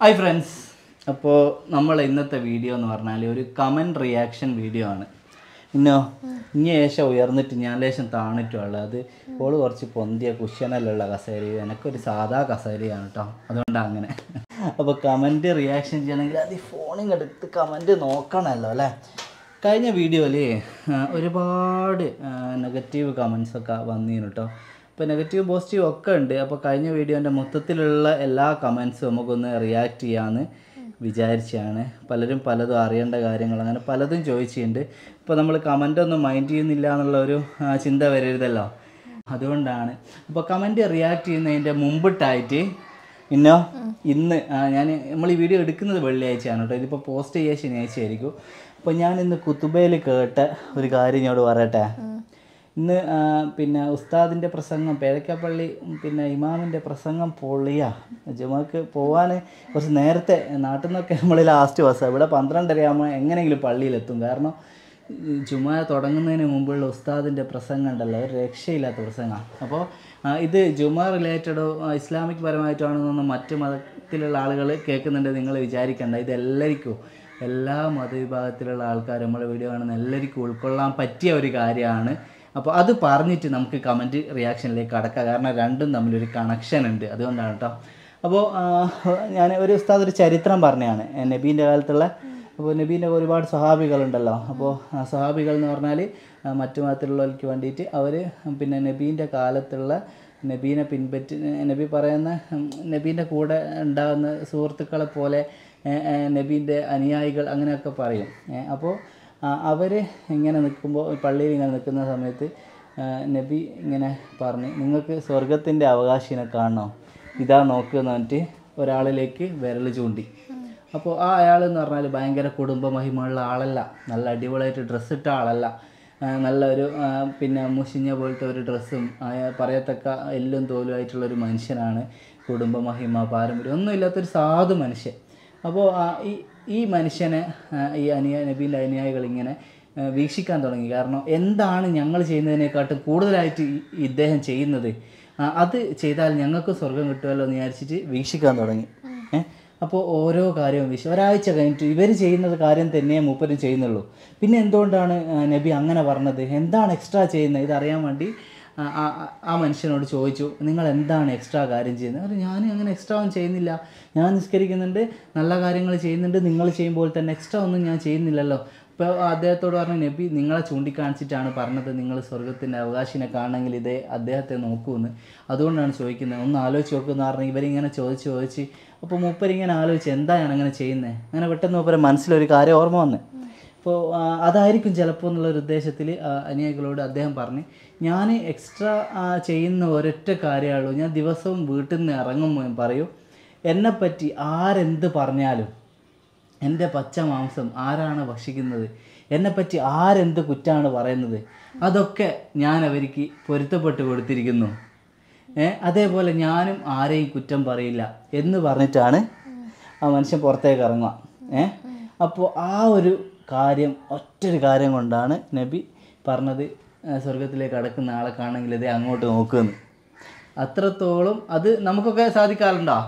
Hi friends അപ്പോൾ നമ്മൾ ഇന്നത്തെ വീഡിയോ എന്ന് പറഞ്ഞാൽ ഒരു കമന്റ് റിയാക്ഷൻ വീഡിയോ ആണ്. ഇന്നോ? ഇനി ഏശം ഉയർന്നിട്ട് ഞാൻ ലേശം താണിട്ടുള്ളത് അത് ഓൾ കുറച്ച് പൊന്തിയ കുഷ്യനല്ലുള്ള കസേര. എനിക്കൊരു സാധാ കസേരയാണ് കേട്ടോ അതുകൊണ്ടാണ് അങ്ങനെ. അപ്പോൾ കമന്റ് റിയാക്ഷൻ ചെയ്യണമെങ്കിൽ അത് ഈ ഫോണിൽ എടുത്ത് കമന്റ് നോക്കണമല്ലോ അല്ലേ? കഴിഞ്ഞ വീഡിയോയിൽ ഒരുപാട് നെഗറ്റീവ് കമൻസ് ഒക്കെ വന്നിരുന്നു കേട്ടോ അപ്പോൾ നെഗറ്റീവ് പോസിറ്റീവ് ഒക്കെ ഉണ്ട്. അപ്പോൾ കഴിഞ്ഞ വീഡിയോന്റെ മൊത്തത്തിലുള്ള എല്ലാ കമൻസും നമുക്കൊന്ന് റിയാക്ട് ചെയ്യാമെന്ന് വിചാരിച്ചാണ്. പലരും പലതും അറിയേണ്ട കാര്യങ്ങൾ അങ്ങനെ പലതും ചോദിച്ചിട്ടുണ്ട്. ഇപ്പോൾ നമ്മൾ കമന്റ് ഒന്നും മൈൻഡ് ചെയ്യുന്നില്ല എന്നുള്ള ഒരു ചിന്ത വരരുതല്ലോ. അതുകൊണ്ടാണ്. അപ്പോൾ കമന്റ് റിയാക്ട് ചെയ്യുന്നതിന്റെ മുമ്പിട്ടായിട്ട് ഇന്നോ ഇന്ന് ഞാൻ നമ്മൾ ഈ വീഡിയോ എടുക്കുന്നത് വെള്ളിയാഴ്ചയാണ് കേട്ടോ. ഇതിപ്പോൾ പോസ്റ്റ് ചെയ്യാൻ ശനിയാഴ്ച ആയിരിക്കും അപ്പോൾ ഞാൻ ഇന്ന് കുത്തുബയിൽ കേട്ട ഒരു കാര്യം ഇങ്ങോട്ട് പറയട്ടെ? ഇന്ന് പിന്നെ ഉസ്താദിന്റെ പ്രസംഗം പേരക്കപ്പള്ളി പിന്നെ ഇമാമിന്റെ പ്രസംഗം പൊളിയാ. ജുമാക്ക് പോവാൻ കുറച്ച് നേരത്തെ നാട്ടിൽ നിന്നൊക്കെ നമ്മൾ ലാസ്റ്റ് ബസ് ഇവിടെ പന്ത്രണ്ടരയാകുമ്പോൾ എങ്ങനെയെങ്കിലും പള്ളിയിലെത്തും. കാരണം ജുമാ തുടങ്ങുന്നതിന് മുമ്പുള്ള ഉസ്താദിന്റെ പ്രസംഗം ഉണ്ടല്ലോ. ഒരു രക്ഷയില്ലാത്ത പ്രസംഗമാണ് അപ്പോൾ ഇത് ജുമാ റിലേറ്റഡോ ഇസ്ലാമിക് പരമായിട്ടാണെന്നൊന്നും മറ്റ് മതത്തിലുള്ള ആളുകൾ കേൾക്കുന്നുണ്ട്. നിങ്ങൾ വിചാരിക്കേണ്ട. ഇതെല്ലാവർക്കും എല്ലാ മതവിഭാഗത്തിലുള്ള ആൾക്കാർ നമ്മുടെ വീഡിയോ കാണുന്ന എല്ലാവർക്കും ഉൾക്കൊള്ളാൻ പറ്റിയ ഒരു കാര്യമാണ് അപ്പോൾ അത് പറഞ്ഞിട്ട് നമുക്ക് കമന്റ് റിയാക്ഷനിലേക്ക് കടക്കാം. കാരണം രണ്ടും തമ്മിലൊരു കണക്ഷൻ ഉണ്ട്. അതുകൊണ്ടാണ് കേട്ടോ അപ്പോൾ ഞാൻ ഒരു ഉസ്താദ് ഒരു ചരിത്രം പറഞ്ഞതാണ്. നബീന്റെ കാലത്തുള്ള അപ്പോൾ നബീന്റെ ഒരുപാട് സഹാബികളുണ്ടല്ലോ അപ്പോൾ ആ സഹാബികൾ എന്ന് പറഞ്ഞാൽ മറ്റു മതത്തിലുള്ളവർക്ക് വേണ്ടിയിട്ട് അവർ പിന്നെ നബീന്റെ കാലത്തുള്ള നബീനെ പിൻപറ്റി നബി പറയുന്ന നബീന്റെ കൂടെ ഉണ്ടാകുന്ന സുഹൃത്തുക്കളെ പോലെ നബീന്റെ അനുയായികൾ അങ്ങനെയൊക്കെ പറയും. അപ്പോൾ അവർ ഇങ്ങനെ നിൽക്കുമ്പോൾ പള്ളിയിൽ ഇങ്ങനെ നിൽക്കുന്ന സമയത്ത് നബി ഇങ്ങനെ പറഞ്ഞു നിങ്ങൾക്ക് സ്വർഗത്തിന്റെ അവകാശിനെ കാണണോ? ഇതാ നോക്കുമെന്ന് പറഞ്ഞിട്ട് ഒരാളിലേക്ക് വിരൽ ചൂണ്ടി. അപ്പോൾ ആ അയാൾ എന്ന് പറഞ്ഞാൽ ഭയങ്കര കുടുംബ മഹിമയുള്ള ആളല്ല. നല്ല അടിപൊളിയായിട്ട് ഡ്രസ്സ് ഇട്ട ആളല്ല. നല്ല ഒരു പിന്നെ മുഷിഞ്ഞ പോലത്തെ ഒരു ഡ്രസ്സും പറയത്തക്ക എല്ലും തോലുമായിട്ടുള്ള ഒരു മനുഷ്യനാണ് കുടുംബ മഹിമ പാരമ്പര്യം ഒന്നുമില്ലാത്തൊരു സാധു മനുഷ്യൻ. അപ്പോൾ ഈ ഈ മനുഷ്യനെ ഈ അനുയായി നബീന്റെ അനുയായികൾ ഇങ്ങനെ വീക്ഷിക്കാൻ തുടങ്ങി. കാരണം എന്താണ് ഞങ്ങൾ ചെയ്യുന്നതിനെക്കാട്ടും കൂടുതലായിട്ട് ഇദ്ദേഹം ചെയ്യുന്നത്? അത് ചെയ്താൽ ഞങ്ങൾക്ക് സ്വർഗം കിട്ടുമല്ലോ എന്ന് വിചാരിച്ചിട്ട് വീക്ഷിക്കാൻ തുടങ്ങി. അപ്പോൾ ഓരോ കാര്യവും വിശ ഒരാഴ്ച കഴിഞ്ഞിട്ട് ഇവർ ചെയ്യുന്നത് കാര്യം തന്നെയേ മൂപ്പരും ചെയ്യുന്നുള്ളൂ. പിന്നെ എന്തുകൊണ്ടാണ് നബി അങ്ങനെ പറഞ്ഞത്? എന്താണ് എക്സ്ട്രാ ചെയ്യുന്നത്? ഇതറിയാൻ വേണ്ടി ആ, മനുഷ്യനോട് ചോദിച്ചു നിങ്ങൾ എന്താണ് എക്സ്ട്രാ കാര്യം ചെയ്യുന്നത്? അവർ ഞാൻ അങ്ങനെ എക്സ്ട്രാ ഒന്നും ചെയ്യുന്നില്ല. ഞാൻ നിസ്കരിക്കുന്നുണ്ട് നല്ല കാര്യങ്ങൾ ചെയ്യുന്നുണ്ട് നിങ്ങൾ ചെയ്യുമ്പോൾ തന്നെ എക്സ്ട്രാ ഒന്നും ഞാൻ ചെയ്യുന്നില്ലല്ലോ. ഇപ്പോൾ അദ്ദേഹത്തോട് പറഞ്ഞ നബി നിങ്ങളെ ചൂണ്ടിക്കാണിച്ചിട്ടാണ് പറഞ്ഞത് നിങ്ങൾ സ്വർഗത്തിന്റെ അവകാശിനെ കാണണമെങ്കിൽ ഇതേ അദ്ദേഹത്തെ നോക്കൂന്ന്. അതുകൊണ്ടാണ് ചോദിക്കുന്നത്. ഒന്ന് ആലോചിച്ച് നോക്കുമെന്ന് പറഞ്ഞാൽ ഇവരിങ്ങനെ ചോദിച്ച് ചോദിച്ച് അപ്പോൾ മൂപ്പരിങ്ങനെ ആലോചിച്ച് എന്താ ഞാൻ അങ്ങനെ ചെയ്യുന്നത് അങ്ങനെ പെട്ടെന്ന് മൂപ്പരെ മനസ്സിലൊരു കാര്യം ഓർമ്മ വന്ന്. അപ്പോൾ അതായിരിക്കും ചിലപ്പോൾ എന്നുള്ളൊരു ഉദ്ദേശത്തിൽ അനുയായികളോട് അദ്ദേഹം പറഞ്ഞ് ഞാൻ എക്സ്ട്രാ ചെയ്യുന്ന ഒരൊറ്റ കാര്യമുള്ളൂ ഞാൻ ദിവസവും വീട്ടിൽ നിന്ന് ഇറങ്ങുമ്പോൾ പറയും എന്നെപ്പറ്റി ആരെന്ത് പറഞ്ഞാലും എന്റെ പച്ച മാംസം ആരാണ് ഭക്ഷിക്കുന്നത്? എന്നെപ്പറ്റി ആരെന്ത് കുറ്റാണ് പറയുന്നത്? അതൊക്കെ ഞാൻ അവർക്ക് പൊരുത്തപ്പെട്ട് കൊടുത്തിരിക്കുന്നു. അതേപോലെ ഞാനും ആരെയും കുറ്റം പറയില്ല എന്ന് പറഞ്ഞിട്ടാണ് ആ മനുഷ്യൻ പുറത്തേക്ക് ഇറങ്ങുക. ഏ അപ്പോൾ ആ ഒരു കാര്യം ഒറ്റൊരു കാര്യം കൊണ്ടാണ് നബി പറഞ്ഞത് സ്വർഗത്തിലേക്ക് അടക്കുന്ന ആളെ കാണണമെങ്കിൽ ഇതേ അങ്ങോട്ട് നോക്കുമെന്ന് അത്രത്തോളം അത് നമുക്കൊക്കെ സാധിക്കാറുണ്ടോ?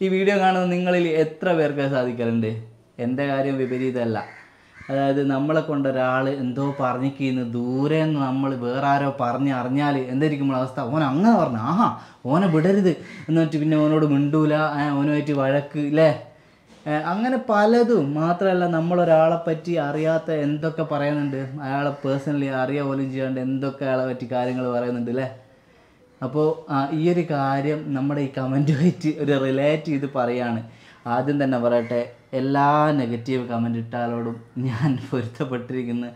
ഈ വീഡിയോ കാണുന്ന നിങ്ങളിൽ എത്ര പേർക്ക് സാധിക്കാറുണ്ട് എന്റെ കാര്യം വിപരീതമല്ല. അതായത് നമ്മളെ കൊണ്ട് ഒരാൾ എന്തോ പറഞ്ഞിരിക്കുന്നു ദൂരെ നിന്ന് നമ്മൾ വേറെ ആരോ പറഞ്ഞ് അറിഞ്ഞാൽ എന്തായിരിക്കും നമ്മളെ അവസ്ഥ? ഓൻ അങ്ങനെ പറഞ്ഞു ആഹാ ഓനെ വിടരുത്. എന്നിട്ട് പിന്നെ ഓനോട് മിണ്ടൂല ഓനുമായിട്ട് വഴക്ക് ഇല്ലേ? അങ്ങനെ പലതും. മാത്രമല്ല നമ്മളൊരാളെ പറ്റി അറിയാത്ത എന്തൊക്കെ പറയുന്നുണ്ട്. അയാളെ പേഴ്സണലി അറിയാൻ പോലും ചെയ്യാണ്ട് എന്തൊക്കെ അയാളെ പറ്റി കാര്യങ്ങൾ പറയുന്നുണ്ട് അല്ലേ അപ്പോൾ ഈ ഒരു കാര്യം നമ്മുടെ ഈ കമന്റുമായിട്ട് ഒരു റിലേറ്റ് ചെയ്ത് പറയാണ്. ആദ്യം തന്നെ പറയട്ടെ എല്ലാ നെഗറ്റീവ് കമന്റ് ഇട്ടാലോടും ഞാൻ പൊരുത്തപ്പെട്ടിരിക്കുന്നു.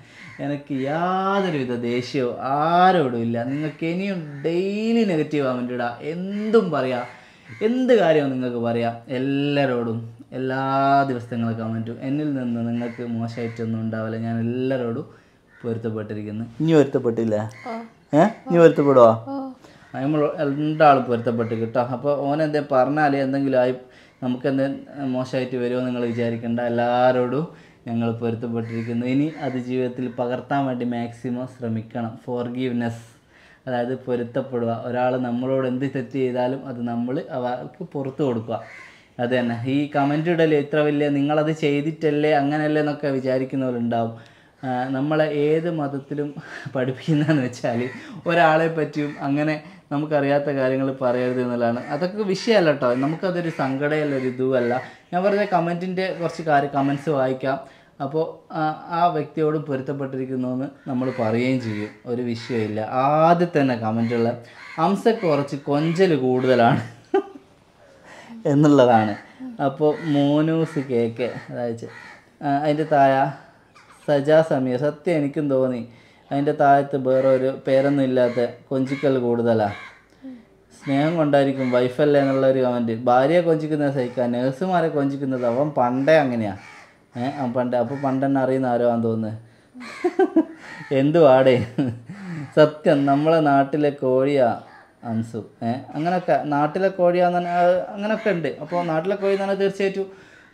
എനിക്ക് യാതൊരുവിധ ദേഷ്യവും ആരോടും ഇല്ല. നിങ്ങൾക്ക് ഇനിയും ഡെയിലി നെഗറ്റീവ് കമന്റ് ഇടാം. എന്തും പറയാം. എന്ത് കാര്യവും നിങ്ങൾക്ക് പറയാം. എല്ലാവരോടും എല്ലാ ദിവസങ്ങളും കമന്റും എന്നിൽ നിന്ന് നിങ്ങൾക്ക് മോശമായിട്ടൊന്നും ഉണ്ടാവില്ല. ഞാൻ എല്ലാവരോടും പൊരുത്തപ്പെട്ടിരിക്കുന്നു. ഇനി പൊരുത്തപ്പെട്ടില്ല? ഏ? ഇനി പൊരുത്തപ്പെടുവോ? നമ്മൾ രണ്ടാളും പൊരുത്തപ്പെട്ട് കിട്ടാം. അപ്പോൾ ഓൻ എന്തെങ്കിലും പറഞ്ഞാൽ എന്തെങ്കിലും ആയി നമുക്ക് എന്തെങ്കിലും മോശമായിട്ട് വരുമോ നിങ്ങൾ വിചാരിക്കേണ്ട. എല്ലാവരോടും ഞങ്ങൾ പൊരുത്തപ്പെട്ടിരിക്കുന്നു. ഇനി അത് ജീവിതത്തിൽ പകർത്താൻ വേണ്ടി മാക്സിമം ശ്രമിക്കണം. ഫോർഗീവ്നെസ് അതായത് പൊരുത്തപ്പെടുക. ഒരാൾ നമ്മളോട് എന്ത് തെറ്റ് ചെയ്താലും അത് നമ്മൾ അവർക്ക് പുറത്തു കൊടുക്കുക. അത് തന്നെ ഈ കമന്റ് ഇടൽ ഇത്ര വലിയ നിങ്ങളത് ചെയ്തിട്ടല്ലേ അങ്ങനെയല്ലേ എന്നൊക്കെ വിചാരിക്കുന്നവരുണ്ടാവും. നമ്മളെ ഏത് മതത്തിലും പഠിപ്പിക്കുന്നതെന്ന് വെച്ചാൽ ഒരാളെ പറ്റിയും അങ്ങനെ നമുക്കറിയാത്ത കാര്യങ്ങൾ പറയരുത് എന്നുള്ളതാണ്. അതൊക്കെ വിഷയമല്ല കേട്ടോ നമുക്കതൊരു സങ്കടമല്ല ഒരു ഇതുമല്ല ഞാൻ പറഞ്ഞ കമന്റിന്റെ കുറച്ച് കാര്യം കമൻസ് വായിക്കാം. അപ്പോൾ ആ വ്യക്തിയോട് പൊരുത്തപ്പെട്ടിരിക്കുന്നു എന്ന് നമ്മൾ പറയുകയും ചെയ്യും. ഒരു വിഷയമില്ല. ആദ്യത്തന്നെ കമന്റുള്ള അംസക്ക് കുറച്ച് കൊഞ്ചൽ കൂടുതലാണ്. എന്നുള്ളതാണ്. അപ്പോൾ മോനൂസ് കേക്ക് അതായത് അതിന്റെ താഴെ സജാ സമീർ സത്യം എനിക്കും തോന്നി. അതിന്റെ താഴത്ത് വേറെ ഒരു പേരൊന്നും ഇല്ലാത്ത കൊഞ്ചിക്കൽ കൂടുതലാണ് സ്നേഹം കൊണ്ടായിരിക്കും വൈഫല്ലേ എന്നുള്ള ഒരു കമന്റ് ഭാര്യയെ കൊഞ്ചിക്കുന്നത് സഹിക്കുക നേഴ്സുമാരെ കൊഞ്ചിക്കുന്നത് അവൻ പണ്ടേ അങ്ങനെയാണ് ഏഹ് അവൻ പണ്ട് അപ്പോൾ പണ്ടെന്നെ അറിയുന്ന ആരോ ആണെന്ന് തോന്നുന്നത് എന്തുവാടേ? സത്യം നമ്മളെ നാട്ടിലെ കോഴിയാ. അംസു. ഏഹ് അങ്ങനൊക്കെ. നാട്ടിലെ കോഴിയാന്ന് തന്നെ അത് അങ്ങനൊക്കെ ഉണ്ട്. അപ്പോൾ നാട്ടിലെ കോഴി എന്ന് പറഞ്ഞാൽ തീർച്ചയായിട്ടും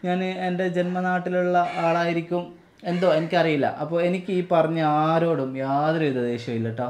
ഞാൻ എന്റെ ജന്മനാട്ടിലുള്ള ആളായിരിക്കും എന്തോ എനിക്കറിയില്ല. അപ്പോൾ എനിക്ക് ഈ പറഞ്ഞ ആരോടും യാതൊരു വിധ ഇല്ല കേട്ടോ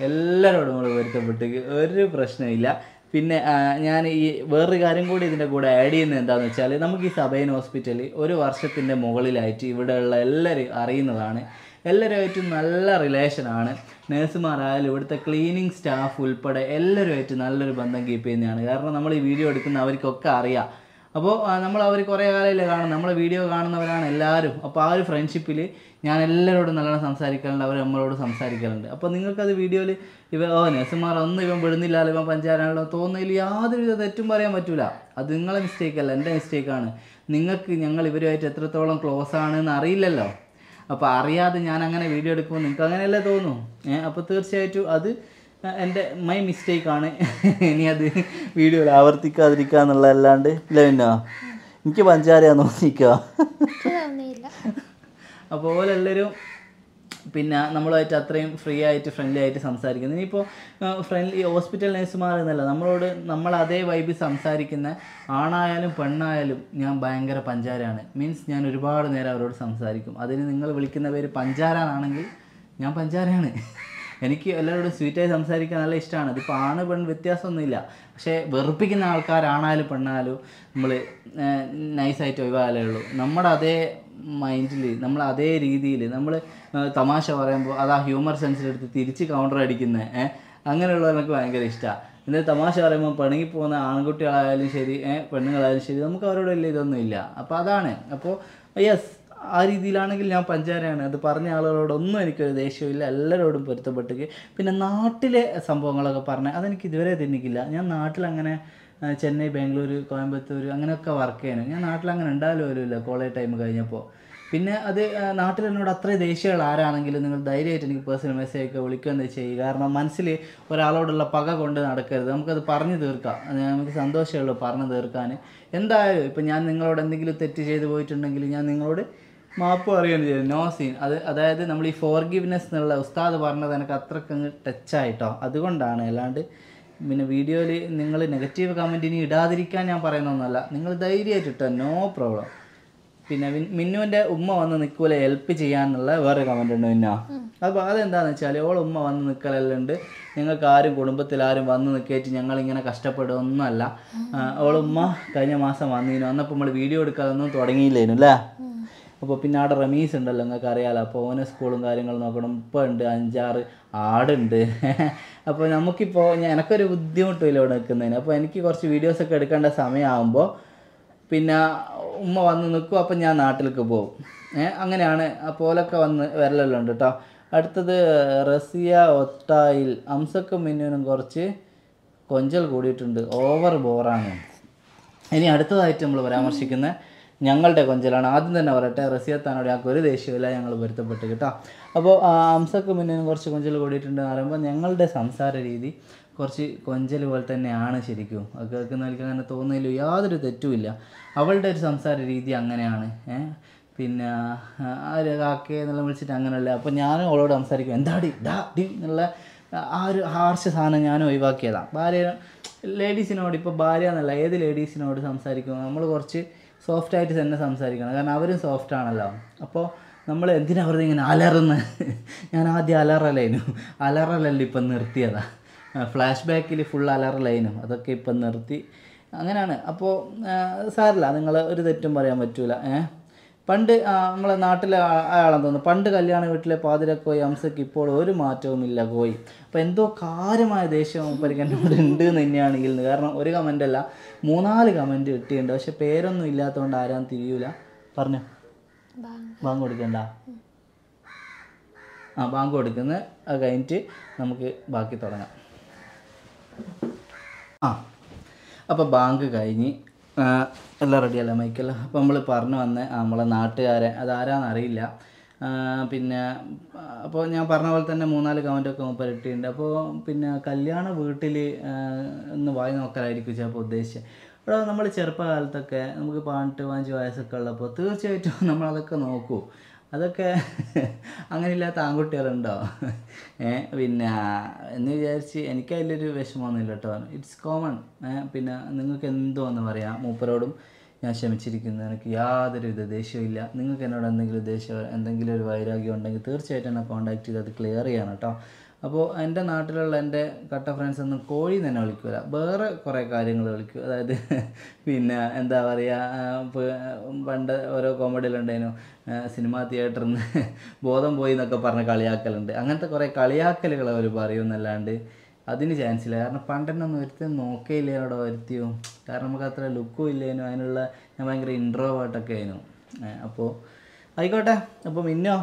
എല്ലാവരോടും നമ്മൾ പൊരുത്തപ്പെട്ട് ഒരു പ്രശ്നമില്ല പിന്നെ ഞാൻ ഈ വേറൊരു കാര്യം കൂടി ഇതിന്റെ കൂടെ ആഡ് ചെയ്യുന്നത് എന്താണെന്ന് വെച്ചാൽ നമുക്ക് ഈ സബൈൻ ഹോസ്പിറ്റലിൽ ഒരു വർഷത്തിന്റെ മുകളിലായിട്ട് ഇവിടെയുള്ള എല്ലാവരും അറിയുന്നതാണ് എല്ലാവരുമായിട്ടും നല്ല റിലേഷനാണ് നേഴ്സുമാരായാലും ഇവിടുത്തെ ക്ലീനിങ് സ്റ്റാഫ് ഉൾപ്പെടെ എല്ലാവരുമായിട്ട് നല്ലൊരു ബന്ധം കീപ്പ് ചെയ്യുന്നതാണ്. കാരണം നമ്മൾ ഈ വീഡിയോ എടുക്കുന്ന അവർക്കൊക്കെ അറിയാം. അപ്പോൾ നമ്മൾ അവർ കുറേ കാലമല്ലേ കാണും നമ്മളെ വീഡിയോ കാണുന്നവരാണ് എല്ലാവരും. അപ്പോൾ ആ ഒരു ഫ്രണ്ട്ഷിപ്പിൽ ഞാൻ എല്ലാവരോടും നല്ലോണം സംസാരിക്കലുണ്ട് അവർ നമ്മളോട് സംസാരിക്കലുണ്ട് അപ്പോൾ നിങ്ങൾക്കത് വീഡിയോയിൽ ഇവ ഓ നഴ്സുമാർ ഒന്നും ഇവൻ വിടുന്നില്ലാലോ ഇവൻ പഞ്ചായത്താണല്ലോ തോന്നുന്നതിൽ യാതൊരുവിധ തെറ്റും പറയാൻ പറ്റില്ല അത് നിങ്ങളെ മിസ്റ്റേക്കല്ല എന്റെ മിസ്റ്റേക്കാണ് നിങ്ങൾക്ക് ഞങ്ങൾ ഇവരുമായിട്ട് എത്രത്തോളം ക്ലോസ് ആണെന്ന് അറിയില്ലല്ലോ. അപ്പോൾ അറിയാതെ ഞാൻ അങ്ങനെ വീഡിയോ എടുക്കുമ്പോൾ നിങ്ങൾക്ക് അങ്ങനെയല്ലേ തോന്നും ഏഹ് അപ്പോൾ തീർച്ചയായിട്ടും അത് എന്റെ മൈ മിസ്റ്റേക്ക് ആണ്. ഇനി അത് വീഡിയോ ആവർത്തിക്കാതിരിക്കുക എന്നുള്ളതല്ലാണ്ട്. ഇല്ല പിന്നെ എനിക്ക് പഞ്ചാരയാന്ന് തോന്നിക്കുക തോന്നിയില്ല. അപ്പോൾ ഓലെല്ലാവരും പിന്നെ നമ്മളുമായിട്ട് അത്രയും ഫ്രീ ആയിട്ട് ഫ്രണ്ട്ലി ആയിട്ട് സംസാരിക്കുന്നത് ഇനിയിപ്പോൾ ഫ്രണ്ട്ലി ഹോസ്പിറ്റൽ നഴ്സുമാർ എന്നല്ല നമ്മളോട് നമ്മൾ അതേ വൈബിൽ സംസാരിക്കുന്ന ആണായാലും പെണ്ണായാലും ഞാൻ ഭയങ്കര പഞ്ചാരാണ് മീൻസ് ഞാൻ ഒരുപാട് നേരം അവരോട് സംസാരിക്കും. അതിന് നിങ്ങൾ വിളിക്കുന്ന പേര് പഞ്ചാരാണെങ്കിൽ ഞാൻ പഞ്ചാരയാണ്. എനിക്ക് എല്ലാവരോടും സ്വീറ്റായി സംസാരിക്കാൻ നല്ല ഇഷ്ടമാണ്. ഇതിപ്പോൾ ആണ് പെൺ വ്യത്യാസമൊന്നുമില്ല. പക്ഷേ വെറുപ്പിക്കുന്ന ആൾക്കാരാണായാലും പെണ്ണായാലും നമ്മൾ നൈസായിട്ട് ഒഴിവാകാലേ ഉള്ളൂ. നമ്മുടെ അതേ മൈൻഡിൽ നമ്മൾ അതേ രീതിയിൽ നമ്മൾ തമാശ പറയുമ്പോൾ അത് ആ ഹ്യൂമർ സെൻസിലെടുത്ത് തിരിച്ച് കൗണ്ടർ അടിക്കുന്നത് ഏഹ് അങ്ങനെയുള്ളത് ഭയങ്കര ഇഷ്ടമാണ് എന്നാൽ തമാശ പറയുമ്പോൾ പിണങ്ങി പോകുന്ന ആൺകുട്ടികളായാലും ശരി പെണ്ണുങ്ങളായാലും ശരി നമുക്ക് അവരോട് വലിയ ഇതൊന്നും ഇല്ല. അപ്പോൾ അതാണ്. അപ്പോൾ യെസ് ആ രീതിയിലാണെങ്കിൽ ഞാൻ പഞ്ചാരയാണ്. അത് പറഞ്ഞ ആളുകളോടൊന്നും എനിക്കൊരു ദേഷ്യമില്ല എല്ലാവരോടും പൊരുത്തപ്പെട്ട് പിന്നെ നാട്ടിലെ സംഭവങ്ങളൊക്കെ പറഞ്ഞാൽ അതെനിക്ക് ഇതുവരെ തിന്നിക്കില്ല. ഞാൻ നാട്ടിലങ്ങനെ ചെന്നൈ ബാംഗ്ലൂർ കോയമ്പത്തൂർ അങ്ങനെയൊക്കെ വർക്ക് ചെയ്യണം. ഞാൻ നാട്ടിൽ അങ്ങനെ ഉണ്ടാവില്ല ഇല്ല കോളേജ് ടൈം കഴിഞ്ഞപ്പോൾ പിന്നെ അത് നാട്ടിൽ എന്നോട് അത്രയും ദേഷ്യമുള്ള ആരാണെങ്കിലും നിങ്ങൾ ധൈര്യമായിട്ട് എനിക്ക് പേഴ്സണൽ മെസ്സേജ് ഒക്കെ വിളിക്കുകയെന്ന് ചെയ്യുക. കാരണം മനസ്സിൽ ഒരാളോടുള്ള പക കൊണ്ട് നടക്കരുത്. നമുക്കത് പറഞ്ഞു തീർക്കാം. നമുക്ക് സന്തോഷമുള്ളൂ പറഞ്ഞു തീർക്കാൻ എന്തായാലും ഇപ്പം ഞാൻ നിങ്ങളോട് എന്തെങ്കിലും തെറ്റ് ചെയ്തു പോയിട്ടുണ്ടെങ്കിൽ ഞാൻ നിങ്ങളോട് മാപ്പ് പറയുകയാണ് ചെയ്തത് നോ സീൻ അത് അതായത് നമ്മൾ ഈ ഫോർഗിവ്നെസ് എന്നുള്ള ഉസ്താദ് പറഞ്ഞത് എനിക്ക് അത്രക്കങ്ങ് ടച്ചായിട്ടോ അതുകൊണ്ടാണ്. അല്ലാണ്ട് പിന്നെ വീഡിയോയിൽ നിങ്ങൾ നെഗറ്റീവ് കമന്റ് ഇനി ഇടാതിരിക്കാൻ ഞാൻ പറയുന്നൊന്നുമല്ല നിങ്ങൾ ധൈര്യമായിട്ട് ഇട്ടോ നോ പ്രോബ്ലം പിന്നെ മിന്നുവിന്റെ ഉമ്മ വന്ന് നിൽക്കൂല ഹെൽപ്പ് ചെയ്യാനുള്ള വേറെ കമന്റ് ഉണ്ട് മിന്ന. അപ്പോൾ അതെന്താണെന്ന് വെച്ചാൽ ഓൾ ഉമ്മ വന്ന് നിൽക്കലെല്ലാം ഉണ്ട് നിങ്ങൾക്ക് ആരും കുടുംബത്തിൽ ആരും വന്ന് നിൽക്കേറ്റ് ഞങ്ങളിങ്ങനെ കഷ്ടപ്പെടുകയൊന്നുമല്ല ഓളുമ്മ കഴിഞ്ഞ മാസം വന്നിരുന്നു അന്നപ്പോൾ നമ്മൾ വീഡിയോ എടുക്കാതൊന്നും തുടങ്ങിയില്ലേനു അല്ലേ? അപ്പോൾ പിന്നെ അവിടെ റമീസ് ഉണ്ടല്ലോ നിങ്ങൾക്ക് അറിയാലോ. അപ്പോൾ ഓന സ്കൂളും കാര്യങ്ങളും നോക്കണം. ഇപ്പോൾ ഉണ്ട് അഞ്ചാറ് ആടുണ്ട്. അപ്പോൾ നമുക്കിപ്പോൾ എനക്കൊരു ബുദ്ധിമുട്ടില്ല ഇവിടെ നിൽക്കുന്നതിന്. അപ്പോൾ എനിക്ക് കുറച്ച് വീഡിയോസ് വീഡിയോസൊക്കെ എടുക്കേണ്ട സമയമാകുമ്പോൾ പിന്നെ ഉമ്മ വന്ന് നിൽക്കും അപ്പം ഞാൻ നാട്ടിലേക്ക് പോകും. അങ്ങനെയാണ്. അപ്പോലൊക്കെ വന്ന് വരലെല്ലാം ഉണ്ട് കേട്ടോ. അടുത്തത് റസിയ ഒത്തായിൽ അംസക്കും മിന്നുവിനും കുറച്ച് കൊഞ്ചൽ കൂടിയിട്ടുണ്ട്. ഓവർ ബോറാണ് ഇനി അടുത്തതായിട്ട് നമ്മൾ പരാമർശിക്കുന്ന ഞങ്ങളുടെ കൊഞ്ചലാണ്. ആദ്യം തന്നെ പറയട്ടെ റസിയത്താനോട് ഞങ്ങൾക്ക് ഒരു ദേഷ്യമില്ല ഞങ്ങൾ പൊരുത്തപ്പെട്ട് കേട്ടോ. അപ്പോൾ അംസക്ക് മുന്നേ കുറച്ച് കൊഞ്ചൽ കൂടിയിട്ടുണ്ട് എന്ന് പറയുമ്പോൾ ഞങ്ങളുടെ സംസാര രീതി കുറച്ച് കൊഞ്ചൽ പോലെ തന്നെയാണ് ശരിക്കും. കേൾക്കുന്നവർക്ക് അങ്ങനെ തോന്നുന്നതിൽ യാതൊരു തെറ്റുമില്ല അവളുടെ ഒരു സംസാര രീതി അങ്ങനെയാണ്. പിന്നെ ആര് കാക്കെ എന്നുള്ള വിളിച്ചിട്ട് അങ്ങനെയല്ല. അപ്പോൾ ഞാനും അവളോട് സംസാരിക്കും എന്താടി? ഡാ ഡി എന്നുള്ള ആ ഒരു ഹാർഷ സാധനം ഞാനും ഒഴിവാക്കിയതാണ്. ഭാര്യ ലേഡീസിനോട് ഇപ്പോൾ ഭാര്യ എന്നല്ല ഏത് ലേഡീസിനോട് സംസാരിക്കും? നമ്മൾ കുറച്ച് സോഫ്റ്റ് ആയിട്ട് തന്നെ സംസാരിക്കണം. കാരണം അവരും സോഫ്റ്റ് ആണല്ലോ. അപ്പോൾ നമ്മൾ എന്തിനാ വെറുതെ ഇങ്ങനെ അലറുന്ന? ഞാൻ ആദ്യം അലറലായിരുന്നു അലറലല്ല ഇപ്പം നിർത്തിയതാ. ഫ്ലാഷ് ബാക്കിൽ ഫുൾ അലറലൈനും അതൊക്കെ ഇപ്പം നിർത്തി. അങ്ങനെയാണ് അപ്പോൾ സാരില്ല. നിങ്ങൾ ഒരു തെറ്റും പറയാൻ പറ്റൂല. ഏ? പണ്ട് നമ്മളെ നാട്ടിലെ അയാളെന്ന് തോന്നുന്നു. പണ്ട് കല്യാണ വീട്ടിലെ പാതിരക്കോയി അംസക്ക് ഇപ്പോൾ ഒരു മാറ്റവുമില്ല കോയി. അപ്പോൾ എന്തോ കാര്യമായ ദേഷ്യം മൂപ്പരിക്ക് എന്നോട് ഉണ്ട് എന്ന് തന്നെയാണെങ്കിൽ കാരണം ഒരു കമന്റ് അല്ല മൂന്നാൽ കമന്റ് കിട്ടിയിട്ടുണ്ട്. പക്ഷെ പേരൊന്നും ഇല്ലാത്തതുകൊണ്ട് ആരാൻ തിരിയൂല. പറഞ്ഞു. ബാങ്ക്. കൊടുക്കണ്ട? ആ ബാങ്ക് കൊടുക്കുന്ന. ആ കഴിഞ്ഞിട്ട് നമുക്ക് ബാക്കി തുടങ്ങാം. ആ അപ്പോൾ ബാങ്ക് കഴിഞ്ഞ് എല്ലാം റെഡിയല്ല മൈക്കെല്ലാം അപ്പോൾ നമ്മൾ പറഞ്ഞു വന്ന് നമ്മളെ നാട്ടുകാരെ അതാരാന്ന് അറിയില്ല. ആ, പിന്നെ അപ്പോൾ ഞാൻ പറഞ്ഞ പോലെ തന്നെ മൂന്നാൽ കമന്റൊക്കെ മൂപ്പർ ഇട്ടിട്ടുണ്ട്. അപ്പോൾ പിന്നെ കല്യാണ വീട്ടിൽ ഒന്ന് വായി നോക്കലായിരിക്കും ചിലപ്പോൾ ഉദ്ദേശിച്ചത് അപ്പോൾ നമ്മൾ ചെറുപ്പകാലത്തൊക്കെ നമുക്ക് പതിനെട്ട് പതിനഞ്ച് വയസ്സൊക്കെ ഉള്ളപ്പോൾ തീർച്ചയായിട്ടും നമ്മളതൊക്കെ നോക്കൂ. അതൊക്കെ അങ്ങനെ ഇല്ലാത്ത ആൺകുട്ടികളുണ്ടോ പിന്നെ എന്ന് വിചാരിച്ച് എനിക്ക് അതിലൊരു വിഷമമൊന്നുമില്ല കേട്ടോ. ഇറ്റ്സ് കോമൺ പിന്നെ നിങ്ങൾക്ക് എന്തോന്ന് പറയാം? മൂപ്പരോടും ഞാൻ ക്ഷമിച്ചിരിക്കുന്നു എനിക്ക് യാതൊരു വിധ ദേഷ്യവും ഇല്ല. നിങ്ങൾക്ക് എന്നോട് എന്തെങ്കിലും ദേഷ്യം എന്തെങ്കിലും ഒരു വൈരാഗ്യം ഉണ്ടെങ്കിൽ തീർച്ചയായിട്ടും എന്നെ കോൺടാക്ട് ചെയ്ത് അത് ക്ലിയർ ചെയ്യണം കേട്ടോ. അപ്പോൾ എന്റെ നാട്ടിലുള്ള എന്റെ കട്ട ഫ്രണ്ട്സ് ഒന്നും കോഴി തന്നെ വിളിക്കില്ല വേറെ കുറേ കാര്യങ്ങൾ വിളിക്കും. അതായത് പിന്നെ എന്താ പറയുക പണ്ട് ഓരോ കോമഡിയിലുണ്ടായിരുന്നു സിനിമാ തിയേറ്ററിൽ നിന്ന് ബോധം പോയി എന്നൊക്കെ പറഞ്ഞ് കളിയാക്കലുണ്ട്. അങ്ങനത്തെ കുറേ കളിയാക്കലുകൾ അവർ പറയുമെന്നല്ലാണ്ട് അതിന് ചാൻസ് ഇല്ല. കാരണം പണ്ടെന്നൊന്നും ഒരുത്തും നോക്കേയില്ല അവിടെ വരുത്തിയോ. കാരണം നമുക്ക് അത്ര ലുക്കും ഇല്ലേനു. അതിനുള്ള ഞാൻ ഭയങ്കര ഇൻട്രോവേർട്ടൊക്കെ ആയിരുന്നു. അപ്പോൾ ആയിക്കോട്ടെ. അപ്പം മിന്നോ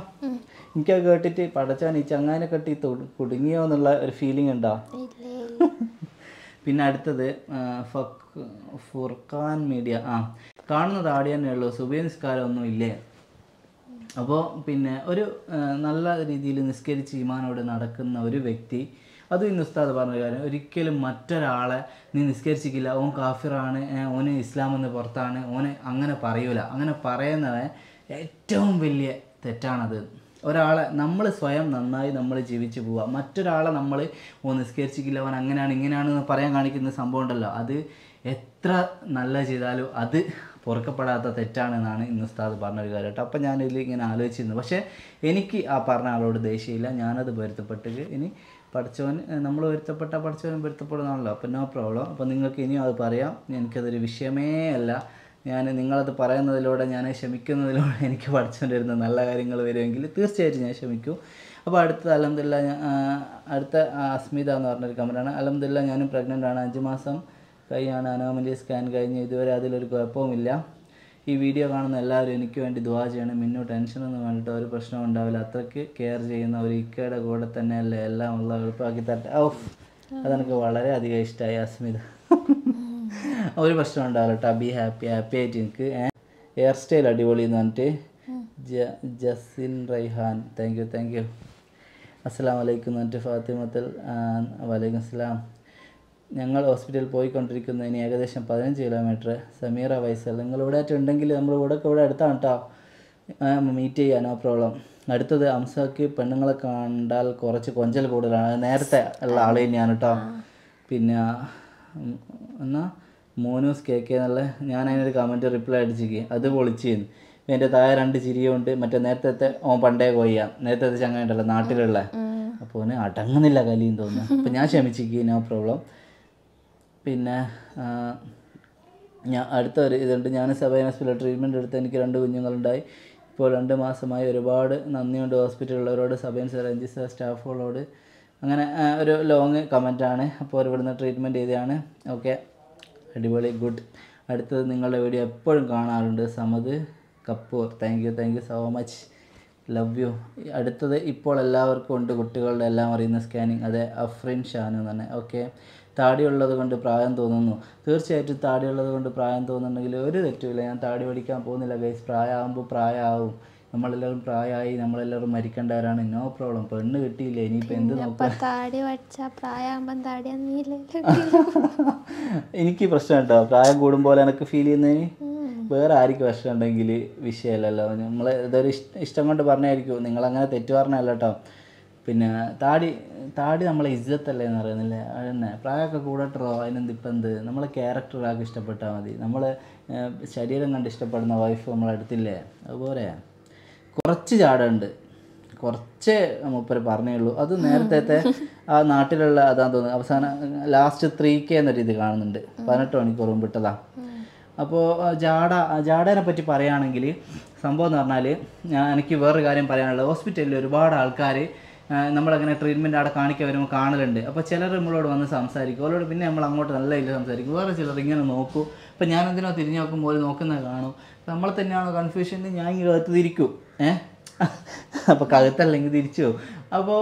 എനിക്കത് കേട്ടിട്ട് പടച്ചാൻ ഈ ചങ്ങാനെ കെട്ടി കുടുങ്ങിയോ എന്നുള്ള ഒരു ഫീലിംഗ് ഉണ്ടോ? പിന്നെ അടുത്തത് ഫുർഖാൻ മീഡിയ. ആ കാണുന്നത് ആടി തന്നെ ഉള്ളൂ. സുബിയ നിസ്കാരം ഒന്നും ഇല്ലേ? അപ്പോൾ പിന്നെ ഒരു നല്ല രീതിയിൽ നിസ്കരിച്ച് ഇമാനോട് നടക്കുന്ന ഒരു വ്യക്തി അത് ഇന്ന് ഉസ്താദ് പറഞ്ഞ കാര്യം. ഒരിക്കലും മറ്റൊരാളെ നീ നിസ്കരിച്ചിക്കില്ല. ഓൻ കാഫിറാണ് ഓന് ഇസ്ലാം എന്ന് പുറത്താണ് ഓന് അങ്ങനെ പറയൂല. അങ്ങനെ പറയുന്നത് ഏറ്റവും വലിയ തെറ്റാണത്. ഒരാളെ നമ്മൾ സ്വയം നന്നായി നമ്മൾ ജീവിച്ചു പോവുക. മറ്റൊരാളെ നമ്മൾ ഓ നിസ്കരിച്ചിക്കില്ല അവൻ അങ്ങനെയാണ് ഇങ്ങനെയാണെന്ന് പറയാൻ കാണിക്കുന്ന സംഭവം ഉണ്ടല്ലോ. അത് എത്ര നല്ല ചെയ്താലും അത് പൊറുക്കപ്പെടാത്ത തെറ്റാണെന്നാണ് ഇന്ന് ഉസ്താദ് പറഞ്ഞൊരു കാര്യം കേട്ടോ. അപ്പം ഞാനിതിൽ ഇങ്ങനെ ആലോചിച്ചിരുന്നു. പക്ഷേ എനിക്ക് ആ പറഞ്ഞ ആളോട് ദേഷ്യമില്ല. ഞാനത് പൊരുത്തപ്പെട്ടിട്ട് ഇനി പഠിച്ചവൻ നമ്മൾ വരുത്തപ്പെട്ട പഠിച്ചവൻ വരുത്തപ്പെടുന്നതാണല്ലോ. അപ്പം നോ പ്രോബ്ലം അപ്പം നിങ്ങൾക്ക് ഇനിയും അത് പറയാം. എനിക്കതൊരു വിഷയമേ അല്ല. ഞാൻ നിങ്ങളത് പറയുന്നതിലൂടെ ഞാൻ ക്ഷമിക്കുന്നതിലൂടെ എനിക്ക് പഠിച്ചുകൊണ്ടിരുന്ന നല്ല കാര്യങ്ങൾ വരുമെങ്കിൽ തീർച്ചയായിട്ടും ഞാൻ ക്ഷമിക്കും. അപ്പോൾ അടുത്ത അലഹമില്ല അടുത്ത അസ്മിത എന്ന് പറഞ്ഞൊരു കമന്റാണ് അലഹമില്ല ഞാനും പ്രഗ്നന്റ് ആണ്. അഞ്ച് മാസം കഴിഞ്ഞാണ് അനോമലി സ്കാൻ കഴിഞ്ഞ് ഇതുവരെ അതിലൊരു കുഴപ്പവുമില്ല. ഈ വീഡിയോ കാണുന്ന എല്ലാവരും എനിക്ക് വേണ്ടി ദുവാ ചെയ്യണം. മിന്നു ടെൻഷനൊന്നും വേണ്ടിട്ട് ഒരു പ്രശ്നം ഉണ്ടാവില്ല. അത്രയ്ക്ക് കെയർ ചെയ്യുന്ന ഒരു ഇക്കയുടെ കൂടെ തന്നെയല്ലേ എല്ലാം ഉള്ള എളുപ്പമാക്കി തട്ട ഓഫ് അതെനിക്ക് വളരെ അധികം ഇഷ്ടമായി അസ്മിത. ഒരു പ്രശ്നം ഉണ്ടാവില്ല കേട്ടോ ബി ഹാപ്പി ഹാപ്പി ആയിട്ട് എനിക്ക് ഹെയർ സ്റ്റൈൽ അടിപൊളി എന്ന് പറഞ്ഞിട്ട് Jasin Raihan. Thank you thank you അസ്സാം വലൈക്കും എന്ന് പറഞ്ഞിട്ട് ഫാത്തിമത്തൽ വലൈക്കും അസ്സലാം. ഞങ്ങൾ ഹോസ്പിറ്റലിൽ പോയിക്കൊണ്ടിരിക്കുന്നതിന് ഏകദേശം പതിനഞ്ച് കിലോമീറ്റർ. സമീറ വൈസൽ നിങ്ങൾ ഇവിടെ ഉണ്ടെങ്കിൽ നമ്മൾ ഇവിടെ ഇവിടെ അടുത്താണ് കേട്ടോ മീറ്റ് ചെയ്യാൻ നോ പ്രോബ്ലം അടുത്തത് അംസക്ക് പെണ്ണുങ്ങളെ കണ്ടാൽ കുറച്ച് കൊഞ്ചൽ കൂടുതലാണ്. നേരത്തെ ഉള്ള ആൾ തന്നെയാണ് കേട്ടോ പിന്നെ എന്നാ മോനൂസ് കെ കെ എന്നുള്ള ഞാൻ അതിനൊരു കമന്റ് റിപ്ലൈ അടിച്ചിക്ക് അത് പൊളിച്ചിരുന്നു എന്റെ താഴെ രണ്ട് ചിരിയുണ്ട്. മറ്റേ നേരത്തെ ഓൻ പണ്ടേ പോയി നേരത്തെ ചങ്ങ ഉണ്ടല്ലോ നാട്ടിലുള്ള. അപ്പോൾ ഓന് അടങ്ങുന്നില്ല കലിയും തോന്നുന്നു. അപ്പം ഞാൻ ക്ഷമിച്ചിക്ക് നോ പ്രോബ്ലം പിന്നെ ഞാൻ അടുത്ത ഒരു ഇതുണ്ട്. ഞാൻ സബൈൻ ഹോസ്പിറ്റലിൽ ട്രീറ്റ്മെന്റ് എടുത്ത് എനിക്ക് രണ്ട് കുഞ്ഞുങ്ങളുണ്ടായി. ഇപ്പോൾ രണ്ട് മാസമായി ഒരുപാട് നന്ദിയുണ്ട് ഹോസ്പിറ്റലുള്ളവരോട് സബൈൻ സർ സ്റ്റാഫുകളോട്. അങ്ങനെ ഒരു ലോങ് കമന്റാണ് അപ്പോൾ ഇവിടുന്ന് ട്രീറ്റ്മെന്റ് ചെയ്തതാണ്. ഓക്കെ അടിപൊളി ഗുഡ് അടുത്തത് നിങ്ങളുടെ വീഡിയോ എപ്പോഴും കാണാറുണ്ട്. Samad Kapoor thank you thank you so much love you അടുത്തത് ഇപ്പോൾ എല്ലാവർക്കും ഉണ്ട്. കുട്ടികളുടെ എല്ലാം അറിയുന്ന സ്കാനിങ് അതെ അഫ്രിൻ ഷാനു തന്നെ ഓക്കെ താടിയുള്ളത് കൊണ്ട് പ്രായം തോന്നുന്നു. തീർച്ചയായിട്ടും താടിയുള്ളത് കൊണ്ട് പ്രായം തോന്നുന്നുണ്ടെങ്കിൽ ഒരു തെറ്റുമില്ല. ഞാൻ താടി പഠിക്കാൻ പോകുന്നില്ല. ഗൈസ് പ്രായമാകുമ്പോൾ പ്രായമാവും നമ്മളെല്ലാവരും പ്രായമായി നമ്മളെല്ലാവരും മരിക്കേണ്ടവരാണ്. No problem. പെണ്ണ് കിട്ടിയില്ല? ഇനിയിപ്പോൾ എന്ത് നോക്കാം എനിക്ക് പ്രശ്നം കേട്ടോ. പ്രായം കൂടുമ്പോൾ എനിക്ക് ഫീൽ ചെയ്യുന്നതിന് വേറെ ആർക്കും പ്രശ്നം ഉണ്ടെങ്കിൽ വിഷയമല്ലല്ലോ. നമ്മൾ ഇതൊരു ഇഷ്ടം കൊണ്ട് പറഞ്ഞായിരിക്കും. നിങ്ങളങ്ങനെ തെറ്റു പറഞ്ഞല്ല കേട്ടോ. പിന്നെ താടി താടി നമ്മളെ ഇജ്ജത്തല്ലേ എന്ന് പറയുന്നില്ലേ? അതന്നെ. പ്രായമൊക്കെ കൂടട്ടോ അതിനെന്ത് ഇപ്പം എന്ത്? നമ്മളെ ക്യാരക്ടർ ഒരാൾക്ക് ഇഷ്ടപ്പെട്ടാൽ മതി. നമ്മൾ ശരീരം കണ്ട് ഇഷ്ടപ്പെടുന്ന വൈഫ് നമ്മളെ അടുത്തില്ലേ? അതുപോലെ. കുറച്ച് ചാടുണ്ട്. കുറച്ച് മൂപ്പര് പറഞ്ഞേ ഉള്ളൂ. അത് നേരത്തെ ആ നാട്ടിലുള്ള അതാന്ന് തോന്നുന്നു. അവസാനം ലാസ്റ്റ് ത്രീ കെ എന്ന രീതി കാണുന്നുണ്ട്. പതിനെട്ട് മണിക്കൂർ മുമ്പിട്ടതാ അപ്പോൾ ജാഡ ജാഡേനെ പറ്റി പറയുകയാണെങ്കിൽ സംഭവം എന്ന് പറഞ്ഞാൽ ഞാൻ എനിക്ക് വേറൊരു കാര്യം പറയാനുള്ളത്. ഹോസ്പിറ്റലിൽ ഒരുപാട് ആൾക്കാർ നമ്മളങ്ങനെ ട്രീറ്റ്മെന്റ് അവിടെ കാണിക്കാൻ വരുമ്പോൾ കാണലുണ്ട്. അപ്പോൾ ചിലർ നമ്മളോട് വന്ന് സംസാരിക്കും. അവരോട് പിന്നെ നമ്മൾ അങ്ങോട്ട് നല്ല ഇല്ല സംസാരിക്കും. വേറെ ചിലർ ഇങ്ങനെ നോക്കൂ. അപ്പോൾ ഞാൻ എന്തിനോ തിരിഞ്ഞ് നോക്കുമ്പോൾ നോക്കുന്നത് കാണും. നമ്മൾ തന്നെയാണോ കൺഫ്യൂഷൻ ഞാൻ ഇങ്ങനെ അകത്ത് തിരിക്കും. ഏഹ് അപ്പോൾ കഴുത്തല്ലെങ്കിൽ തിരിച്ചു അപ്പോൾ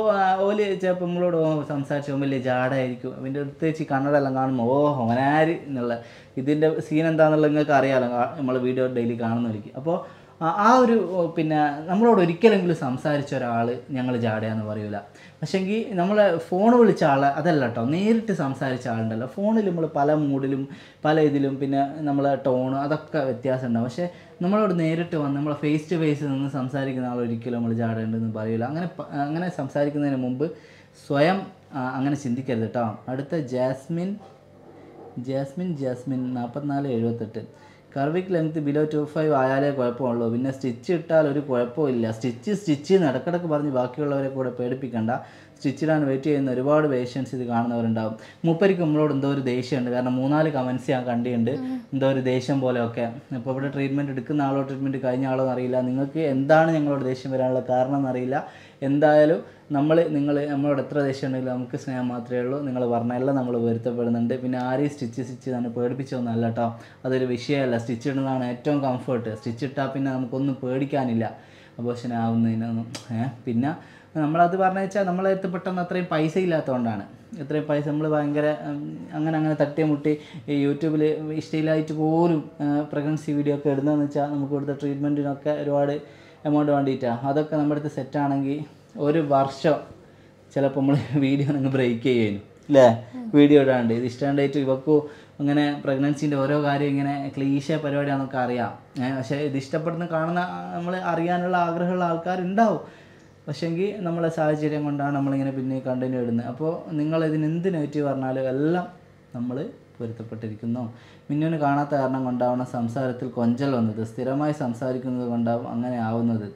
ഓൽ ചിലപ്പോൾ നമ്മളോട് സംസാരിച്ച് പോകുമ്പോൾ വലിയ ജാടായിരിക്കും. അതിന്റെ അടുത്ത് വെച്ച് കണ്ണടെല്ലാം കാണുമ്പോൾ ഓ ഓനാര് എന്നുള്ള ഇതിന്റെ സീൻ എന്താണെന്നുള്ളത് നിങ്ങൾക്ക് അറിയാമല്ലോ നമ്മൾ വീഡിയോ ഡെയിലി കാണുന്നവർക്ക്. അപ്പോൾ ആ- ഒരു പിന്നെ നമ്മളോട് ഒരിക്കലെങ്കിലും സംസാരിച്ച ഒരാൾ ഞങ്ങൾ ജാടയാന്ന് പറയൂല. പക്ഷേങ്കിൽ നമ്മളെ ഫോൺ വിളിച്ച ആൾ അതല്ല കേട്ടോ നേരിട്ട് സംസാരിച്ച ആളുണ്ടല്ലോ. ഫോണിൽ നമ്മൾ പല മൂഡിലും പല ഇതിലും പിന്നെ നമ്മളെ ടോണ് അതൊക്കെ വ്യത്യാസം ഉണ്ടാവും പക്ഷേ നമ്മളോട് നേരിട്ട് വന്ന് നമ്മളെ ഫേസ് ടു ഫേസ് നിന്ന് സംസാരിക്കുന്ന ആൾ ഒരിക്കലും നമ്മൾ ജാടേണ്ടെന്ന് പറയില്ല അങ്ങനെ അങ്ങനെ സംസാരിക്കുന്നതിന് മുമ്പ് സ്വയം അങ്ങനെ ചിന്തിക്കരുത് കേട്ടോ അടുത്ത ജാസ്മിൻ ജാസ്മിൻ ജാസ്മിൻ നാൽപ്പത്തിനാല് എഴുപത്തെട്ട്. Cervical length below two five ആയാലേ കുഴപ്പമുള്ളൂ. പിന്നെ സ്റ്റിച്ച് ഇട്ടാൽ ഒരു കുഴപ്പമില്ല സ്റ്റിച്ച് സ്റ്റിച്ച് നടക്കിടക്ക് പറഞ്ഞ് ബാക്കിയുള്ളവരെ കൂടെ പേടിപ്പിക്കണ്ട. സ്റ്റിച്ചിടാൻ വെയിറ്റ് ചെയ്യുന്ന ഒരുപാട് പേഷ്യൻസ് ഇത് കാണുന്നവരുണ്ടാവും. മൂപ്പരിക്ക് നമ്മളോട് എന്തോ ഒരു ദേഷ്യമുണ്ട്. കാരണം മൂന്നാൽ കമൻസ് ഞാൻ കണ്ടിട്ടുണ്ട്. എന്തോ ഒരു ദേഷ്യം പോലെയൊക്കെ. ഇപ്പോൾ ഇവിടെ ട്രീറ്റ്മെന്റ് എടുക്കുന്ന ആളോ ട്രീറ്റ്മെന്റ് കഴിഞ്ഞ ആളോ എന്നറിയില്ല. നിങ്ങൾക്ക് എന്താണ് ഞങ്ങളോട് ദേഷ്യം വരാനുള്ള കാരണം എന്നറിയില്ല. എന്തായാലും നമ്മൾ നിങ്ങൾ നമ്മളോട് എത്ര ദേഷ്യം ഉണ്ടെങ്കിലും നമുക്ക് സ്നേഹം മാത്രമേ ഉള്ളൂ. നിങ്ങൾ പറഞ്ഞെല്ലാം നമ്മൾ പൊരുത്തപ്പെടുന്നുണ്ട് പിന്നെ ആരെയും സ്റ്റിച്ച് സ്റ്റിച്ച് തന്നെ പേടിപ്പിച്ചൊന്നല്ല കേട്ടോ. അതൊരു വിഷയമല്ല. സ്റ്റിച്ച് ഇടുന്നതാണ് ഏറ്റവും കംഫർട്ട് സ്റ്റിച്ച് ഇട്ടാൽ പിന്നെ നമുക്കൊന്നും പേടിക്കാനില്ല. അപ്പോൾ ഏഹ് പിന്നെ നമ്മളത് പറഞ്ഞു വെച്ചാൽ നമ്മളെ പെട്ടെന്ന് അത്രയും പൈസ ഇല്ലാത്തതുകൊണ്ടാണ് ഇത്രയും പൈസ നമ്മൾ ഭയങ്കര അങ്ങനെ അങ്ങനെ തട്ടിയ മുട്ടി ഈ യൂട്യൂബിൽ ഇഷ്ടയിലായിട്ട് പോലും പ്രഗ്നൻസി വീഡിയോ ഒക്കെ ഇടുന്നതെന്ന് വെച്ചാൽ നമുക്ക് കൊടുത്ത ട്രീറ്റ്മെന്റിനൊക്കെ ഒരുപാട് എമൗണ്ട് വേണ്ടിയിട്ടാണ് അതൊക്കെ നമ്മുടെ അടുത്ത് സെറ്റാണെങ്കിൽ ഒരു വർഷം ചിലപ്പോൾ നമ്മൾ വീഡിയോ നിങ്ങൾ ബ്രേക്ക് ചെയ്യുന്നു അല്ലേ വീഡിയോ ഇടാണ്ട്. ഇത് ഇഷ്ടമായിട്ട് ഇവക്കു അങ്ങനെ പ്രഗ്നൻസിന്റെ ഓരോ കാര്യം ഇങ്ങനെ ക്ലീശ പരിപാടിയാണെന്നൊക്കെ അറിയാം. പക്ഷേ ഇത് ഇഷ്ടപ്പെടുന്ന കാണുന്ന നമ്മൾ അറിയാനുള്ള ആഗ്രഹമുള്ള ആൾക്കാരുണ്ടാവും. പക്ഷേങ്കിൽ നമ്മളെ സാഹചര്യം കൊണ്ടാണ് നമ്മളിങ്ങനെ പിന്നെ കണ്ടിന്യൂ ഇടുന്നത്. അപ്പോൾ നിങ്ങൾ ഇതിന് എന്ത് നെഗറ്റീവ് പറഞ്ഞാലും എല്ലാം നമ്മൾ പൊരുത്തപ്പെട്ടിരിക്കുന്നു. മിന്നുവിന് കാണാത്ത കാരണം കൊണ്ടാവണം സംസാരത്തിൽ കൊഞ്ചൽ വന്നത്. സ്ഥിരമായി സംസാരിക്കുന്നത് കൊണ്ടാവും അങ്ങനെ ആവുന്നത്.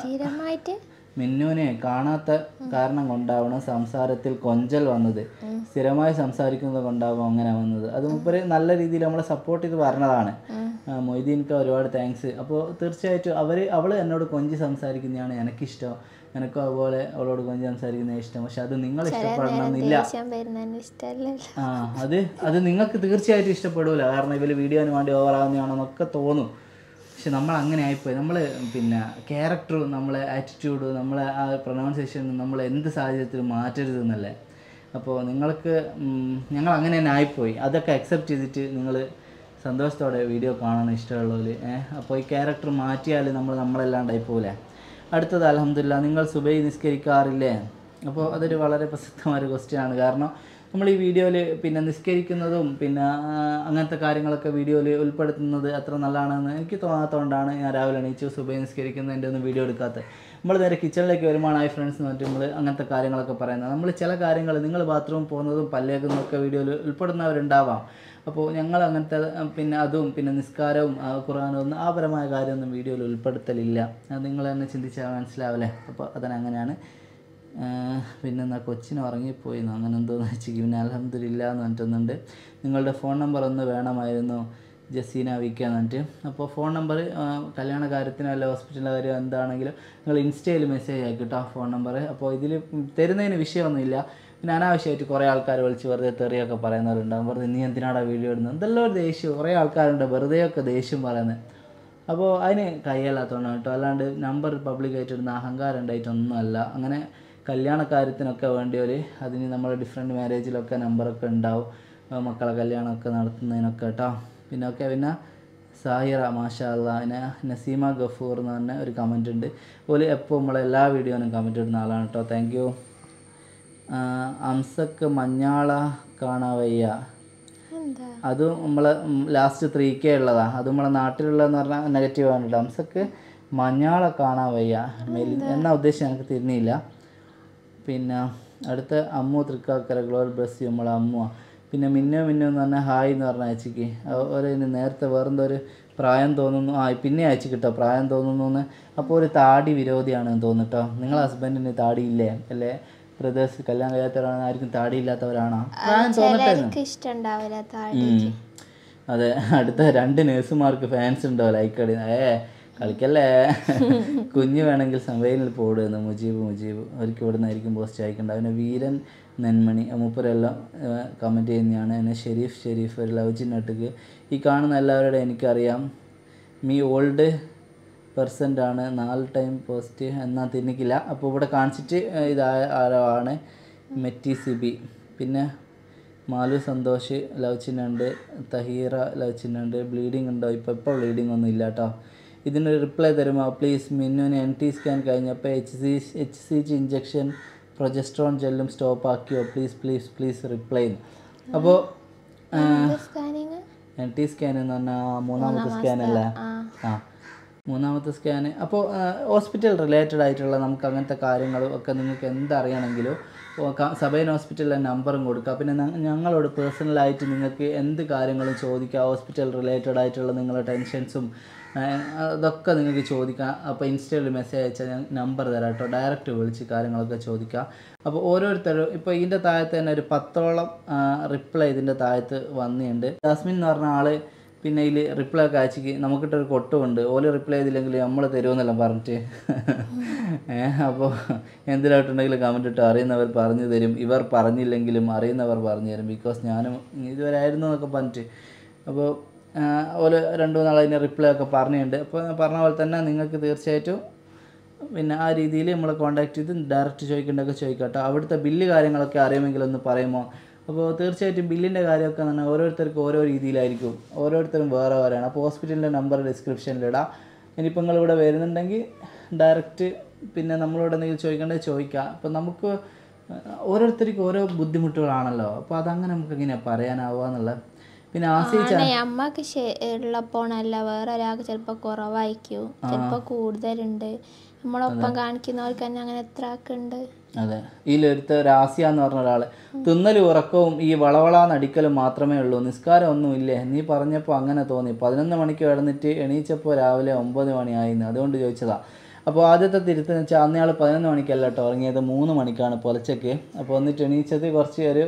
സ്ഥിരമായിട്ട് മിന്നുവിനെ കാണാത്ത കാരണം കൊണ്ടാവണം സംസാരത്തിൽ കൊഞ്ചൽ വന്നത്. സ്ഥിരമായി സംസാരിക്കുന്നത് കൊണ്ടാവും അങ്ങനെ വന്നത്. അത് മുപ്പര് നല്ല രീതിയിൽ നമ്മളെ സപ്പോർട്ട് ചെയ്ത് പറഞ്ഞതാണ്. മൊയ്തീൻക്ക് ഒരുപാട് താങ്ക്സ് അപ്പോൾ തീർച്ചയായിട്ടും അവർ അവൾ എന്നോട് കൊഞ്ചി സംസാരിക്കുന്നതാണ് എനിക്കിഷ്ടം. എനിക്കും അതുപോലെ അവളോട് കൊഞ്ചി സംസാരിക്കുന്നത് ഇഷ്ടം. പക്ഷെ അത് നിങ്ങൾ ഇഷ്ടപ്പെടണമെന്നില്ല. ആ അത് അത് നിങ്ങൾക്ക് തീർച്ചയായിട്ടും ഇഷ്ടപ്പെടില്ല കാരണം ഇവർ വീഡിയോന് വേണ്ടി ഓവറാകുന്നതാണെന്നൊക്കെ തോന്നും. പക്ഷെ നമ്മൾ അങ്ങനെ ആയിപ്പോയി നമ്മൾ പിന്നെ ക്യാരക്ടറും നമ്മളെ ആറ്റിറ്റ്യൂഡ് നമ്മളെ ആ പ്രൊനൗൺസിയേഷൻ നമ്മൾ എന്ത് സാഹചര്യത്തിലും മാറ്റരുത് എന്നല്ലേ. അപ്പോൾ നിങ്ങൾക്ക് ഞങ്ങൾ അങ്ങനെ തന്നെ ആയിപ്പോയി. അതൊക്കെ അക്സെപ്റ്റ് ചെയ്തിട്ട് നിങ്ങൾ സന്തോഷത്തോടെ വീഡിയോ കാണാൻ ഇഷ്ടമുള്ളവർ അപ്പോൾ ഈ ക്യാരക്ടർ മാറ്റിയാൽ നമ്മൾ നമ്മളല്ലാണ്ടായി പോലെ അടുത്തത് അലഹമില്ല നിങ്ങൾ സുബൈ നിസ്കരിക്കാറില്ലേ? അപ്പോൾ അതൊരു വളരെ പ്രസക്തമായ ഒരു ക്വസ്റ്റ്യൻ ആണ്. കാരണം നമ്മൾ ഈ വീഡിയോയിൽ പിന്നെ നിസ്കരിക്കുന്നതും പിന്നെ അങ്ങനത്തെ കാര്യങ്ങളൊക്കെ വീഡിയോയിൽ ഉൾപ്പെടുത്തുന്നത് അത്ര നല്ലതാണെന്ന് എനിക്ക് തോന്നാത്തതുകൊണ്ടാണ് ഞാൻ രാവിലെ എണീച്ച് സുബൈ നിസ്കരിക്കുന്നതിന്റെ ഒന്നും വീഡിയോ എടുക്കാത്തത്. നമ്മൾ നേരെ കിച്ചണിലേക്ക് വരുമാണ് ഹായ് ഫ്രണ്ട്സ് എന്ന് പറഞ്ഞിട്ട് നമ്മൾ അങ്ങനത്തെ കാര്യങ്ങളൊക്കെ പറയുന്നത്. നമ്മൾ ചില കാര്യങ്ങൾ നിങ്ങൾ ബാത്റൂം പോകുന്നതും പല്ലേക്കുന്നതൊക്കെ വീഡിയോയിൽ ഉൾപ്പെടുന്നവരുണ്ടാവാം. അപ്പോൾ ഞങ്ങൾ അങ്ങനത്തെ പിന്നെ അതും പിന്നെ നിസ്കാരവും ഖുറാനും ഒന്നും ആ പരമായ കാര്യമൊന്നും വീഡിയോയിൽ ഉൾപ്പെടുത്തലില്ല. അത് നിങ്ങൾ തന്നെ ചിന്തിച്ചാൽ മനസ്സിലാവില്ലേ? അപ്പോൾ അതങ്ങനെയാണ് പിന്നെ എന്നാൽ കൊച്ചിന് ഉറങ്ങിപ്പോയി. അങ്ങനെ എന്തോന്ന് വെച്ച് പിന്നെ അലഹമ്മദില്ല എന്ന് പറഞ്ഞിട്ടുണ്ട് നിങ്ങളുടെ ഫോൺ നമ്പർ ഒന്ന് വേണമായിരുന്നു ജസീന വിക്ക എന്ന് പറഞ്ഞിട്ട്. അപ്പോൾ ഫോൺ നമ്പർ കല്യാണ കാര്യത്തിനോ അല്ല ഹോസ്പിറ്റലിലെ കാര്യം എന്താണെങ്കിലും നിങ്ങൾ ഇൻസ്റ്റയിൽ മെസ്സേജ് ആക്കി കേട്ടോ ഫോൺ നമ്പർ. അപ്പോൾ ഇതിൽ തരുന്നതിന് വിഷയമൊന്നുമില്ല. പിന്നെ അനാവശ്യമായിട്ട് കുറേ ആൾക്കാർ വിളിച്ച് വെറുതെ തെറിയൊക്കെ പറയുന്നവരുണ്ടാകും വെറുതെ നീ എന്തിനാടാ വീഡിയോ ഇടുന്നത്? എന്തെല്ലാം ഒരു ദേഷ്യം. കുറേ ആൾക്കാരുണ്ട് വെറുതെയൊക്കെ ദേഷ്യം പറയുന്നത് അപ്പോൾ അതിന് കൈയല്ലാത്തതുകൊണ്ടാണ് കേട്ടോ. അല്ലാണ്ട് നമ്പർ പബ്ലിക്കായിട്ട് ഇടുന്ന അഹങ്കാരം ഉണ്ടായിട്ടൊന്നുമല്ല. അങ്ങനെ കല്യാണ കാര്യത്തിനൊക്കെ വേണ്ടിയവർ അതിന് നമ്മൾ ഡിഫറെന്റ് മാരേജിലൊക്കെ നമ്പറൊക്കെ ഉണ്ടാവും. മക്കളെ കല്യാണമൊക്കെ നടത്തുന്നതിനൊക്കെ കേട്ടോ പിന്നെ ഒക്കെ പിന്നെ സാഹിറ മാഷാ അല്ലാ പിന്നെ നസീമ ഗഫൂർ എന്ന് പറഞ്ഞ ഒരു കമന്റ് ഉണ്ട്. ഓൽ എപ്പോൾ നമ്മളെ എല്ലാ വീഡിയോനും കമന്റ് ഇടുന്ന ആളാണ് കേട്ടോ താങ്ക് യു അംസക്ക് മഞ്ഞാള കാണാവയ്യ അതും നമ്മളെ ലാസ്റ്റ് ത്രീ കെ ഉള്ളതാ. അത് നമ്മളെ നാട്ടിലുള്ളതെന്ന് പറഞ്ഞാൽ നെഗറ്റീവ് ആണ് കേട്ടോ അംസക്ക് കാണാൻ വയ്യ. മെലി എന്നാ ഉദ്ദേശം എനിക്ക് തിരിഞ്ഞില്ല പിന്നെ അടുത്ത അമ്മു തൃക്കാക്കര ഗ്ലോബൽ ബ്രസ് നമ്മളെ അമ്മു പിന്നെ മിന്നോ മിന്നോ എന്ന് പറഞ്ഞാൽ ഹായ് എന്ന് പറഞ്ഞ അയച്ചിക്ക്. ഒരു നേരത്തെ വേറെന്തോ ഒരു പ്രായം തോന്നുന്നു. ആ പിന്നെ അയച്ചു കിട്ടോ പ്രായം തോന്നുന്നു എന്ന്. അപ്പോൾ ഒരു താടി വിരോധിയാണെന്ന് തോന്നിട്ടോ. നിങ്ങളെ ഹസ്ബൻഡിന് താടി ഇല്ലേ? അല്ലേ? ബ്രദേഴ്സ് കല്യാണം കഴിയാത്തവരാണ് ആർക്കും താടി ഇല്ലാത്തവരാണോ? പ്രായം തോന്നട്ടെ അതെ അടുത്ത രണ്ട് നേഴ്സുമാർക്ക് ഫാൻസ് ഉണ്ടോ ലൈക്ക് അടി ഏ കളിക്കല്ലേ? കുഞ്ഞു വേണമെങ്കിൽ സംവേദനയിൽ പോടുന്നു മുജീബ് മുജീബ്. അവർക്ക് ഇവിടെ നിന്നായിരിക്കും പോസ്റ്റ് അയക്കേണ്ടത്. അവനെ വീരൻ നെന്മണി മൂപ്പരെല്ലാം കമന്റ് ചെയ്യുന്നതാണ്. എന്നെ ഷെരീഫ് ഷെരീഫ് ഒരു ലവ് ചിഹ്നട്ടിക്ക് ഈ കാണുന്ന എല്ലാവരുടെ എനിക്കറിയാം. മീ ഓൾഡ് പെർസെന്റ് ആണ്. നാല് ടൈം പോസ്റ്റ് എന്നാൽ തിന്നിക്കില്ല. അപ്പോൾ ഇവിടെ കാണിച്ചിട്ട് ഇതായ ആരാണ്? മെറ്റി സിബി. പിന്നെ മാലു സന്തോഷ് ലവ് ചിഹ്നുണ്ട് തഹീറ ലവ് ചിഹ്നുണ്ട് ബ്ലീഡിങ് ഉണ്ടോ? ഇപ്പോൾ ഇപ്പോൾ ബ്ലീഡിങ് ഒന്നും ഇല്ല കേട്ടോ ഇതിനൊരു റിപ്ലൈ തരുമോ പ്ലീസ് മിന്നുവിന് എൻ ടി സ്കാൻ കഴിഞ്ഞപ്പോൾ H C H C G injection progesterone ജെല്ലും stop ആക്കിയോ? പ്ലീസ് പ്ലീസ് പ്ലീസ് റിപ്ലൈ അപ്പോൾ എൻ ടി സ്കാൻ എന്ന് പറഞ്ഞാൽ മൂന്നാമത്തെ സ്കാൻ അല്ലേ? ആ. മൂന്നാമത്തെ സ്കാന് അപ്പോൾ ഹോസ്പിറ്റൽ റിലേറ്റഡ് ആയിട്ടുള്ള നമുക്ക് അങ്ങനത്തെ കാര്യങ്ങളും ഒക്കെ നിങ്ങൾക്ക് എന്തറിയണമെങ്കിലും സബൈൻ ഹോസ്പിറ്റലിലെ നമ്പറും കൊടുക്കുക പിന്നെ ഞങ്ങളോട് പേഴ്സണലായിട്ട് നിങ്ങൾക്ക് എന്ത് കാര്യങ്ങളും ചോദിക്കുക ഹോസ്പിറ്റൽ റിലേറ്റഡ് ആയിട്ടുള്ള നിങ്ങളുടെ ടെൻഷൻസും അതൊക്കെ നിങ്ങൾക്ക് ചോദിക്കാം. അപ്പോൾ ഇൻസ്റ്റയിൽ മെസ്സേജ് അയച്ചാൽ ഞാൻ നമ്പർ തരാം കേട്ടോ. ഡയറക്റ്റ് വിളിച്ച് കാര്യങ്ങളൊക്കെ ചോദിക്കാം. അപ്പോൾ ഓരോരുത്തരും ഇപ്പോൾ ഇതിന്റെ താഴത്ത് തന്നെ ഒരു പത്തോളം റിപ്ലൈ ഇതിന്റെ താഴത്ത് വന്നിട്ടുണ്ട്. ജാസ്മിൻ എന്ന് പറഞ്ഞ ആൾ പിന്നെ ഇതിൽ റിപ്ലൈ ഒക്കെ അയച്ചിക്ക്. നമുക്കിട്ടൊരു കൊട്ടുമുണ്ട്. ഓൽ റിപ്ലൈ ചെയ്തില്ലെങ്കിൽ നമ്മൾ തരുമെന്നെല്ലാം പറഞ്ഞിട്ട്. അപ്പോൾ എന്തിനായിട്ടുണ്ടെങ്കിലും കമന്റ് ഇട്ട് അറിയുന്നവർ പറഞ്ഞു തരും. ഇവർ പറഞ്ഞില്ലെങ്കിലും അറിയുന്നവർ പറഞ്ഞു തരും. ബിക്കോസ് ഞാനും ഇതുവരെ ആയിരുന്നു എന്നൊക്കെ പറഞ്ഞിട്ട്. അപ്പോൾ ഓൽ രണ്ട് മൂന്നാൾ അതിന് റിപ്ലൈ ഒക്കെ പറഞ്ഞിട്ടുണ്ട്. അപ്പോൾ പറഞ്ഞ പോലെ തന്നെ നിങ്ങൾക്ക് തീർച്ചയായിട്ടും പിന്നെ ആ രീതിയിൽ നമ്മൾ കോൺടാക്ട് ചെയ്ത് ഡയറക്റ്റ് ചോദിക്കേണ്ടതൊക്കെ ചോദിക്കാം കേട്ടോ. അവിടുത്തെ ബില്ല് കാര്യങ്ങളൊക്കെ അറിയുമെങ്കിൽ ഒന്ന് പറയുമോ? അപ്പോൾ തീർച്ചയായിട്ടും ബില്ലിന്റെ കാര്യമൊക്കെ തന്നെ ഓരോരുത്തർക്കും ഓരോ രീതിയിലായിരിക്കും. ഓരോരുത്തരും വേറെ വേറെയാണ്. അപ്പോൾ ഹോസ്പിറ്റലിന്റെ നമ്പർ ഡിസ്ക്രിപ്ഷനിലിടാം ഇനിയിപ്പോൾ നിങ്ങൾ ഇവിടെ വരുന്നുണ്ടെങ്കിൽ ഡയറക്റ്റ് പിന്നെ നമ്മളോട് എന്തെങ്കിലും ചോദിക്കേണ്ടത് ചോദിക്കാം. അപ്പോൾ നമുക്ക് ഓരോരുത്തർക്കും ഓരോ ബുദ്ധിമുട്ടുകളാണല്ലോ. അപ്പോൾ അതങ്ങനെ നമുക്ക് എങ്ങനെയാണ് പറയാനാവുക എന്നുള്ളത്? പിന്നെ ആശ്രയിച്ച അമ്മയ്ക്ക് ഉള്ളപ്പോണല്ല വേറെ ഒരാൾക്ക് ചിലപ്പോൾ കുറവായിരിക്കും ചിലപ്പോൾ കൂടുതലുണ്ട്. നമ്മളൊപ്പം കാണിക്കുന്നവർക്ക് തന്നെ അങ്ങനെ എത്ര ആക്കുണ്ട്. അതെ. ഈ ഇതിലൊരുത്ത രാസിയ എന്ന് പറഞ്ഞ ഒരാൾ തിന്നലും ഉറക്കവും ഈ വളവളാ നടിക്കലും മാത്രമേ ഉള്ളൂ. നിസ്കാരം ഒന്നും ഇല്ലേ? നീ പറഞ്ഞപ്പോൾ അങ്ങനെ തോന്നി. പതിനൊന്ന് മണിക്ക് കിടന്നിട്ട് എണീച്ചപ്പോൾ രാവിലെ ഒമ്പത് മണിയായിരുന്നു അതുകൊണ്ട് ചോദിച്ചതാ. അപ്പോൾ ആദ്യത്തെ തിരുത്തെന്ന് വെച്ചാൽ അന്നയാൾ പതിനൊന്ന് മണിക്കല്ല കേട്ടോ ഉറങ്ങിയത് മൂന്ന് മണിക്കാണ് പുലച്ചയ്ക്ക് അപ്പോൾ എന്നിട്ട് എണീച്ചത് കുറച്ച് ഒരു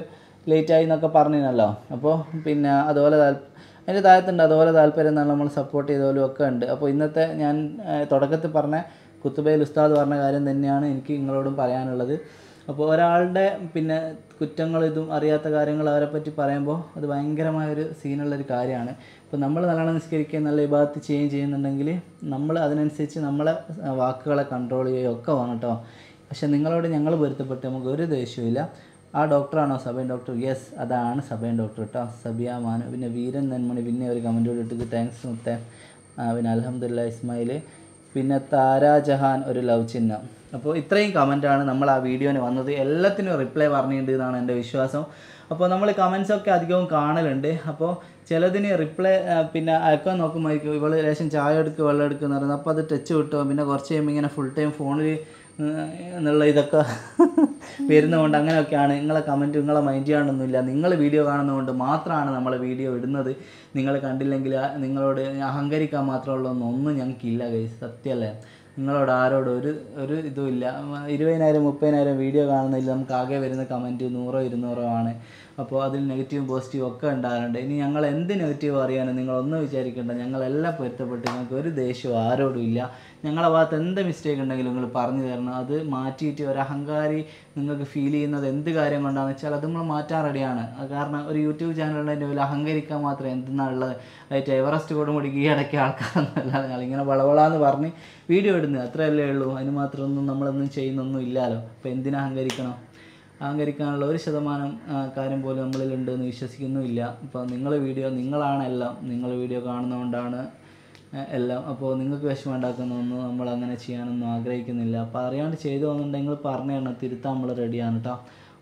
ലേറ്റായി എന്നൊക്കെ പറഞ്ഞിരുന്നല്ലോ. അപ്പോൾ പിന്നെ അതുപോലെ അതിന്റെ താഴത്തുണ്ട്. അതുപോലെ താല്പര്യം എന്നാൽ നമ്മൾ സപ്പോർട്ട് ചെയ്തോലും ഒക്കെ ഉണ്ട്. അപ്പോൾ ഇന്നത്തെ ഞാൻ തുടക്കത്തിൽ പറഞ്ഞ കുത്തുബയിൽ ഉസ്താദ് പറഞ്ഞ കാര്യം തന്നെയാണ് എനിക്ക് നിങ്ങളോടും പറയാനുള്ളത്. അപ്പോൾ ഒരാളുടെ പിന്നെ കുറ്റങ്ങൾ ഇതും അറിയാത്ത കാര്യങ്ങൾ അവരെ പറ്റി പറയുമ്പോൾ അത് ഭയങ്കരമായൊരു സീനുള്ളൊരു കാര്യമാണ്. ഇപ്പോൾ നമ്മൾ നല്ലോണം നിസ്കരിക്കുകയും നല്ല വിഭാഗത്ത് ചെയ്യുകയും ചെയ്യുന്നുണ്ടെങ്കിൽ നമ്മൾ അതിനനുസരിച്ച് നമ്മളെ വാക്കുകളെ കൺട്രോൾ ചെയ്യുകയൊക്കെ വേണം കേട്ടോ. പക്ഷെ നിങ്ങളോട് ഞങ്ങൾ പൊരുത്തപ്പെട്ട് നമുക്ക് ഒരു ദേഷ്യമില്ല ആ ഡോക്ടറാണോ സബൈൻ ഡോക്ടർ? യെസ് അതാണ് സബൈൻ ഡോക്ടർ കേട്ടോ സബിയ മാനു. പിന്നെ വീരൻ നെന്മണി പിന്നെ ഒരു കമന്റ് കൂടി ഇട്ടിട്ട് താങ്ക്സ് മുത്തേ. പിന്നെ അലഹമ്മദില്ല ഇസ്മായിൽ പിന്നെ താരാ ജഹാൻ ഒരു ലവ് ചിഹ്നം. അപ്പോൾ ഇത്രയും കമന്റാണ് നമ്മൾ ആ വീഡിയോന് വന്നത്. എല്ലാത്തിനും റിപ്ലൈ പറഞ്ഞിട്ടുണ്ട് എന്നാണ് എന്റെ വിശ്വാസം. അപ്പോൾ നമ്മൾ കമൻസൊക്കെ അധികവും കാണലുണ്ട്. അപ്പോൾ ചിലതിന് റിപ്ലൈ പിന്നെ അയക്കാൻ നോക്കുമായിരിക്കും ഇവൾ ലേശം ചായ എടുക്കുക വെള്ളം എടുക്കുക എന്ന് പറയുന്നത്. അപ്പോൾ അത് ടച്ച് കിട്ടും പിന്നെ കുറച്ച് കഴിയുമ്പോൾ ഇങ്ങനെ ഫുൾ ടൈം ഫോണിൽ എന്നുള്ള ഇതൊക്കെ വരുന്നതുകൊണ്ട് അങ്ങനെയൊക്കെയാണ്. നിങ്ങളെ കമന്റ് നിങ്ങളെ മൈൻഡ് ചെയ്യാനൊന്നുമില്ല. നിങ്ങൾ വീഡിയോ കാണുന്നതുകൊണ്ട് മാത്രമാണ് നമ്മൾ വീഡിയോ ഇടുന്നത്. നിങ്ങൾ കണ്ടില്ലെങ്കിൽ നിങ്ങളോട് അഹങ്കരിക്കാൻ മാത്രമുള്ള ഒന്നും ഞങ്ങൾക്കില്ല കൈസ് സത്യമല്ലേ? നിങ്ങളോട് ആരോടും ഒരു ഒരു ഇതുമില്ല. ഇരുപതിനായിരം മുപ്പതിനായിരം വീഡിയോ കാണുന്നതിൽ നമുക്ക് ആകെ വരുന്ന കമന്റ് നൂറോ ഇരുന്നൂറോ ആണ്. അപ്പോൾ അതിൽ നെഗറ്റീവും പോസിറ്റീവും ഒക്കെ ഉണ്ടാകാറുണ്ട്. ഇനി ഞങ്ങൾ എന്ത് നെഗറ്റീവ് അറിയാനും നിങ്ങളൊന്നും വിചാരിക്കേണ്ട. ഞങ്ങളെല്ലാം പൊരുത്തപ്പെട്ട് ഞങ്ങൾക്ക് ഒരു ദേഷ്യവും ആരോടും ഇല്ല. ഞങ്ങളെ ഭാഗത്ത് എന്ത് മിസ്റ്റേക്ക് ഉണ്ടെങ്കിലും നിങ്ങൾ പറഞ്ഞു തരണം. അത് മാറ്റിയിട്ട് ഒരു അഹങ്കാരി നിങ്ങൾക്ക് ഫീൽ ചെയ്യുന്നത് എന്ത് കാര്യം കൊണ്ടാണെന്ന് വെച്ചാൽ അത് നമ്മൾ മാറ്റാൻ റെഡിയാണ് കാരണം ഒരു യൂട്യൂബ് ചാനലിന്റെ ഒരു അഹങ്കരിക്കാൻ മാത്രം എന്തെന്നാണുള്ളത്. അതായത് എവറസ്റ്റ് കൊടുമുടി ഇടയ്ക്ക് ആൾക്കാരെന്നല്ല ഞങ്ങളിങ്ങനെ വളവളാന്ന് പറഞ്ഞ് വീഡിയോ ഇടുന്നത്. അത്രയല്ലേ ഉള്ളൂ. അതിന് മാത്രമൊന്നും നമ്മളൊന്നും ചെയ്യുന്നൊന്നും ഇല്ലല്ലോ. അപ്പോൾ എന്തിനാ അഹങ്കരിക്കണം? അഹങ്കരിക്കാനുള്ള ഒരു ശതമാനം കാര്യം പോലും നമ്മളിലുണ്ട് എന്ന് വിശ്വസിക്കുന്നുമില്ല. അപ്പോൾ നിങ്ങൾ വീഡിയോ നിങ്ങളാണ് എല്ലാം. നിങ്ങൾ വീഡിയോ കാണുന്നതുകൊണ്ടാണ് എല്ലാം. അപ്പോൾ നിങ്ങൾക്ക് വിഷമം ഉണ്ടാക്കുന്നൊന്നും നമ്മൾ അങ്ങനെ ചെയ്യാനൊന്നും ആഗ്രഹിക്കുന്നില്ല. അപ്പോൾ അറിയാണ്ട് ചെയ്തു വന്നിട്ടുണ്ടെങ്കിൽ പറഞ്ഞു തിരുത്താൻ നമ്മൾ റെഡിയാണ് കേട്ടോ.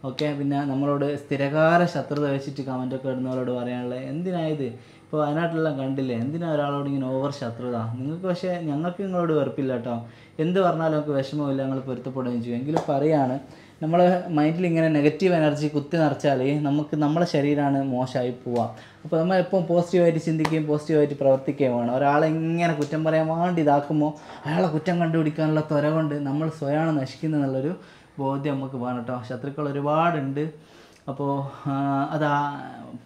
ഓക്കെ പിന്നെ നമ്മളോട് സ്ഥിരകാല ശത്രുത വെച്ചിട്ട് കമന്റൊക്കെ ഇടുന്നവരോട് പറയാനുള്ളത് എന്തിനായത് ഇപ്പോൾ വയനാട്ടിലെല്ലാം കണ്ടില്ലേ? എന്തിനാ ഒരാളോട് ഇങ്ങനെ ഓവർ ശത്രുത? നിങ്ങൾക്ക് പക്ഷേ ഞങ്ങൾക്ക് നിങ്ങളോട് വെറുപ്പില്ല കേട്ടോ. എന്ത് പറഞ്ഞാലും നമുക്ക് വിഷമമില്ല. ഞങ്ങൾ പൊരുത്തപ്പെടുകയും ചെയ്യും. എങ്കിലും പറയാണ് നമ്മളെ മൈൻഡിൽ ഇങ്ങനെ നെഗറ്റീവ് എനർജി കുത്തി നിറച്ചാൽ നമുക്ക് നമ്മുടെ ശരീരമാണ് മോശമായി പോവുക അപ്പോൾ നമ്മൾ എപ്പോൾ പോസിറ്റീവായിട്ട് ചിന്തിക്കുകയും പോസിറ്റീവായിട്ട് പ്രവർത്തിക്കുകയും വേണം. ഒരാളെ ഇങ്ങനെ കുറ്റം പറയാൻ വേണ്ടി ഇതാക്കുമ്പോൾ അയാളെ കുറ്റം കണ്ടുപിടിക്കാനുള്ള ത്വര കൊണ്ട് നമ്മൾ സ്വയമാണ് നശിക്കുന്നത് എന്നുള്ളൊരു ബോധ്യം നമുക്ക് വേണം കേട്ടോ. ശത്രുക്കൾ ഒരുപാടുണ്ട്. അപ്പോൾ അതാ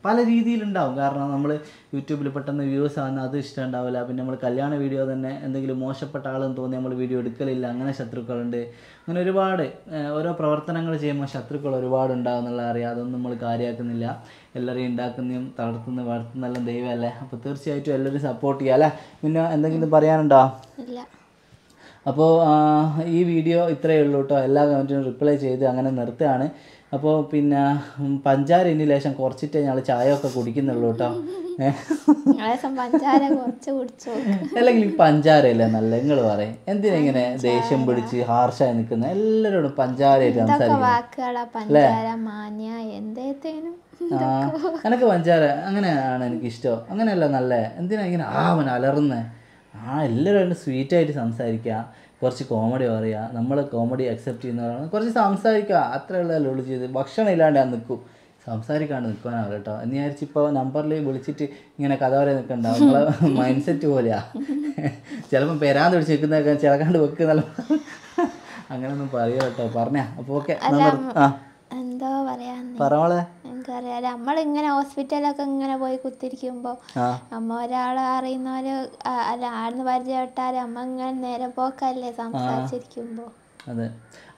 പല രീതിയിലുണ്ടാവും. കാരണം നമ്മൾ യൂട്യൂബിൽ പെട്ടെന്ന് വ്യൂസ് ആകുന്ന അത് ഇഷ്ടം ഉണ്ടാവില്ല പിന്നെ നമ്മൾ കല്യാണ വീഡിയോ തന്നെ എന്തെങ്കിലും മോശപ്പെട്ട ആളെന്ന് തോന്നി നമ്മൾ വീഡിയോ എടുക്കലില്ല. അങ്ങനെ ശത്രുക്കളുണ്ട്. അങ്ങനെ ഒരുപാട് ഓരോ പ്രവർത്തനങ്ങൾ ചെയ്യുമ്പോൾ ശത്രുക്കൾ ഒരുപാട് ഉണ്ടാവും എന്നുള്ള അറിയാം. അതൊന്നും നമ്മൾ കാര്യമാക്കുന്നില്ല എല്ലാവരെയും ഉണ്ടാക്കുന്നതും തളർത്തുന്ന വളർത്തുന്നെല്ലാം ദൈവമല്ലേ അപ്പോൾ തീർച്ചയായിട്ടും എല്ലാവരും സപ്പോർട്ട് ചെയ്യുക അല്ലേ? പിന്നെ എന്തെങ്കിലും പറയാനുണ്ടോ? ഇല്ല. അപ്പോൾ ഈ വീഡിയോ ഇത്രയേ ഉള്ളൂ കേട്ടോ എല്ലാ കമന്റിനും റിപ്ലൈ ചെയ്ത് അങ്ങനെ നിർത്തുകയാണ്. അപ്പോൾ പിന്നെ പഞ്ചാര ഇനി ലേശം കുറച്ചിട്ടേ ഞങ്ങൾ ചായ ഒക്കെ കുടിക്കുന്നുള്ളൂ കേട്ടോ. അല്ലെങ്കിൽ പഞ്ചാരയല്ലേ നല്ല നിങ്ങൾ പറയും. എന്തിനാ ഇങ്ങനെ ദേഷ്യം പിടിച്ച് ഹാർഷായി നിൽക്കുന്ന എല്ലാരോടും പഞ്ചാരയായിട്ട് സംസാരിക്കും ആ എനക്ക് പഞ്ചാര അങ്ങനെയാണ് എനിക്ക് ഇഷ്ടം അങ്ങനെയല്ല നല്ല? എന്തിനാ ഇങ്ങനെ ആ അവൻ അലറുന്നേ? ആ എല്ലാവരും സ്വീറ്റായിട്ട് സംസാരിക്കുക കുറച്ച് കോമഡി പറയുക നമ്മൾ കോമഡി അക്സെപ്റ്റ് ചെയ്യുന്നവരാണ് കുറച്ച് സംസാരിക്കുക അത്രയുള്ള ഉള്ളൂ ചെയ്ത് ഭക്ഷണം ഇല്ലാണ്ട് ഞാൻ നിൽക്കും. സംസാരിക്കാണ്ട് നിൽക്കാനാവില്ല കേട്ടോ. എന്ന് വിചാരിച്ച് ഇപ്പോൾ നമ്പറിൽ വിളിച്ചിട്ട് ഇങ്ങനെ കഥ പറയാൻ നിൽക്കണ്ട. നമ്മളെ മൈൻഡ് സെറ്റ് പോലെയാ. ചിലപ്പോൾ പെരാന്ന് വിളിച്ച് നിൽക്കുന്നതൊക്കെ ചിലക്കാണ്ട് വെക്കുന്നല്ല അങ്ങനെയൊന്നും പറയുക കേട്ടോ. പറഞ്ഞാ. അപ്പോൾ ഓക്കെ എന്താ പറയാ പറവളെ എനിക്കറിയാം. നമ്മളിങ്ങനെ ഹോസ്പിറ്റലൊക്കെ ഇങ്ങനെ പോയി കുത്തിരിക്കുമ്പോൾ അമ്മ ഒരാളെ അറിയുന്നവര് അല്ല ആടുന്ന് പരിചയപ്പെട്ടാൽ അമ്മ ഇങ്ങനെ നേരെ പോക്കല്ലേ സംസാരിച്ചിരിക്കുമ്പോൾ അതെ.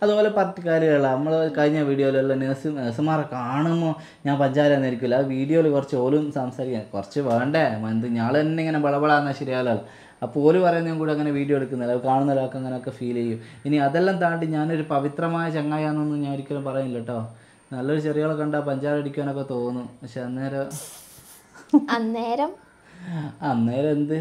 അതുപോലെ പർട്ടിക്കാരുകളാണ് നമ്മൾ കഴിഞ്ഞ വീഡിയോയിലുള്ള നേഴ്സ് നേഴ്സുമാരെ കാണുമ്പോൾ ഞാൻ പഞ്ചാര എന്നിരിക്കില്ല ആ വീഡിയോയിൽ കുറച്ച് ഓലും സംസാരിക്കാൻ കുറച്ച് വേണ്ടേ? എന്ത് ഞാൾ തന്നെ ഇങ്ങനെ ബളബളാന്ന ശരിയാലോ അപ്പോൾ ഓൽ പറയുന്നതും കൂടെ അങ്ങനെ വീഡിയോ എടുക്കുന്നില്ല. കാണുന്ന ഒരാൾക്ക് അങ്ങനെയൊക്കെ ഫീൽ ചെയ്യും. ഇനി അതെല്ലാം താണ്ടി ഞാനൊരു പവിത്രമായ ചങ്ങായാന്നൊന്നും ഞാൻ ഒരിക്കലും പറയുന്നില്ല കേട്ടോ നല്ലൊരു ചെറിയാളെ കണ്ടാൽ പഞ്ചാര അടിക്കാനൊക്കെ തോന്നും. പക്ഷെ അന്നേരം അന്നേരം? അന്നേരം എന്ത്?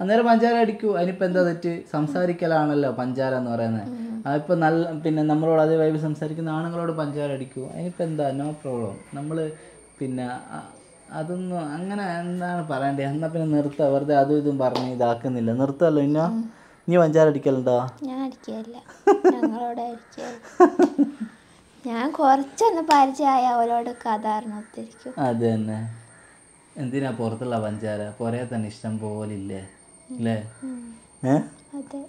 അന്നേരം പഞ്ചാര അടിക്കൂ. അതിനിപ്പോൾ എന്താ തെറ്റ്? സംസാരിക്കലാണല്ലോ പഞ്ചാര എന്ന് പറയുന്നത് അതിപ്പോൾ നല്ല പിന്നെ നമ്മളോട് അതേ വൈബ് സംസാരിക്കുന്ന ആണുങ്ങളോട് പഞ്ചാര അടിക്കൂ. അതിനിപ്പോൾ എന്താ? നോ പ്രോബ്ലം നമ്മൾ പിന്നെ അതൊന്നും അങ്ങനെ എന്താണ് പറയണ്ടേ? എന്നാ പിന്നെ നിർത്ത. വെറുതെ അതും ഇതും പറഞ്ഞ് ഇതാക്കുന്നില്ല. നിർത്തല്ലോ ഇന്നോ. നീ പഞ്ചാര അടിക്കലുണ്ടോ? ഞാൻ അടിക്കില്ല ഞങ്ങളോട് ഞാൻ കുറച്ചൊന്ന് പരിചയമായ അവരോട് കഥ അറിഞ്ഞൊത്തിരിക്കും അത് തന്നെ എന്തിനാ പുറത്തുള്ള പഞ്ചാര? പുറയെ തന്നെ ഇഷ്ടം പോലില്ലേ അല്ലേ ഏ? അതെ.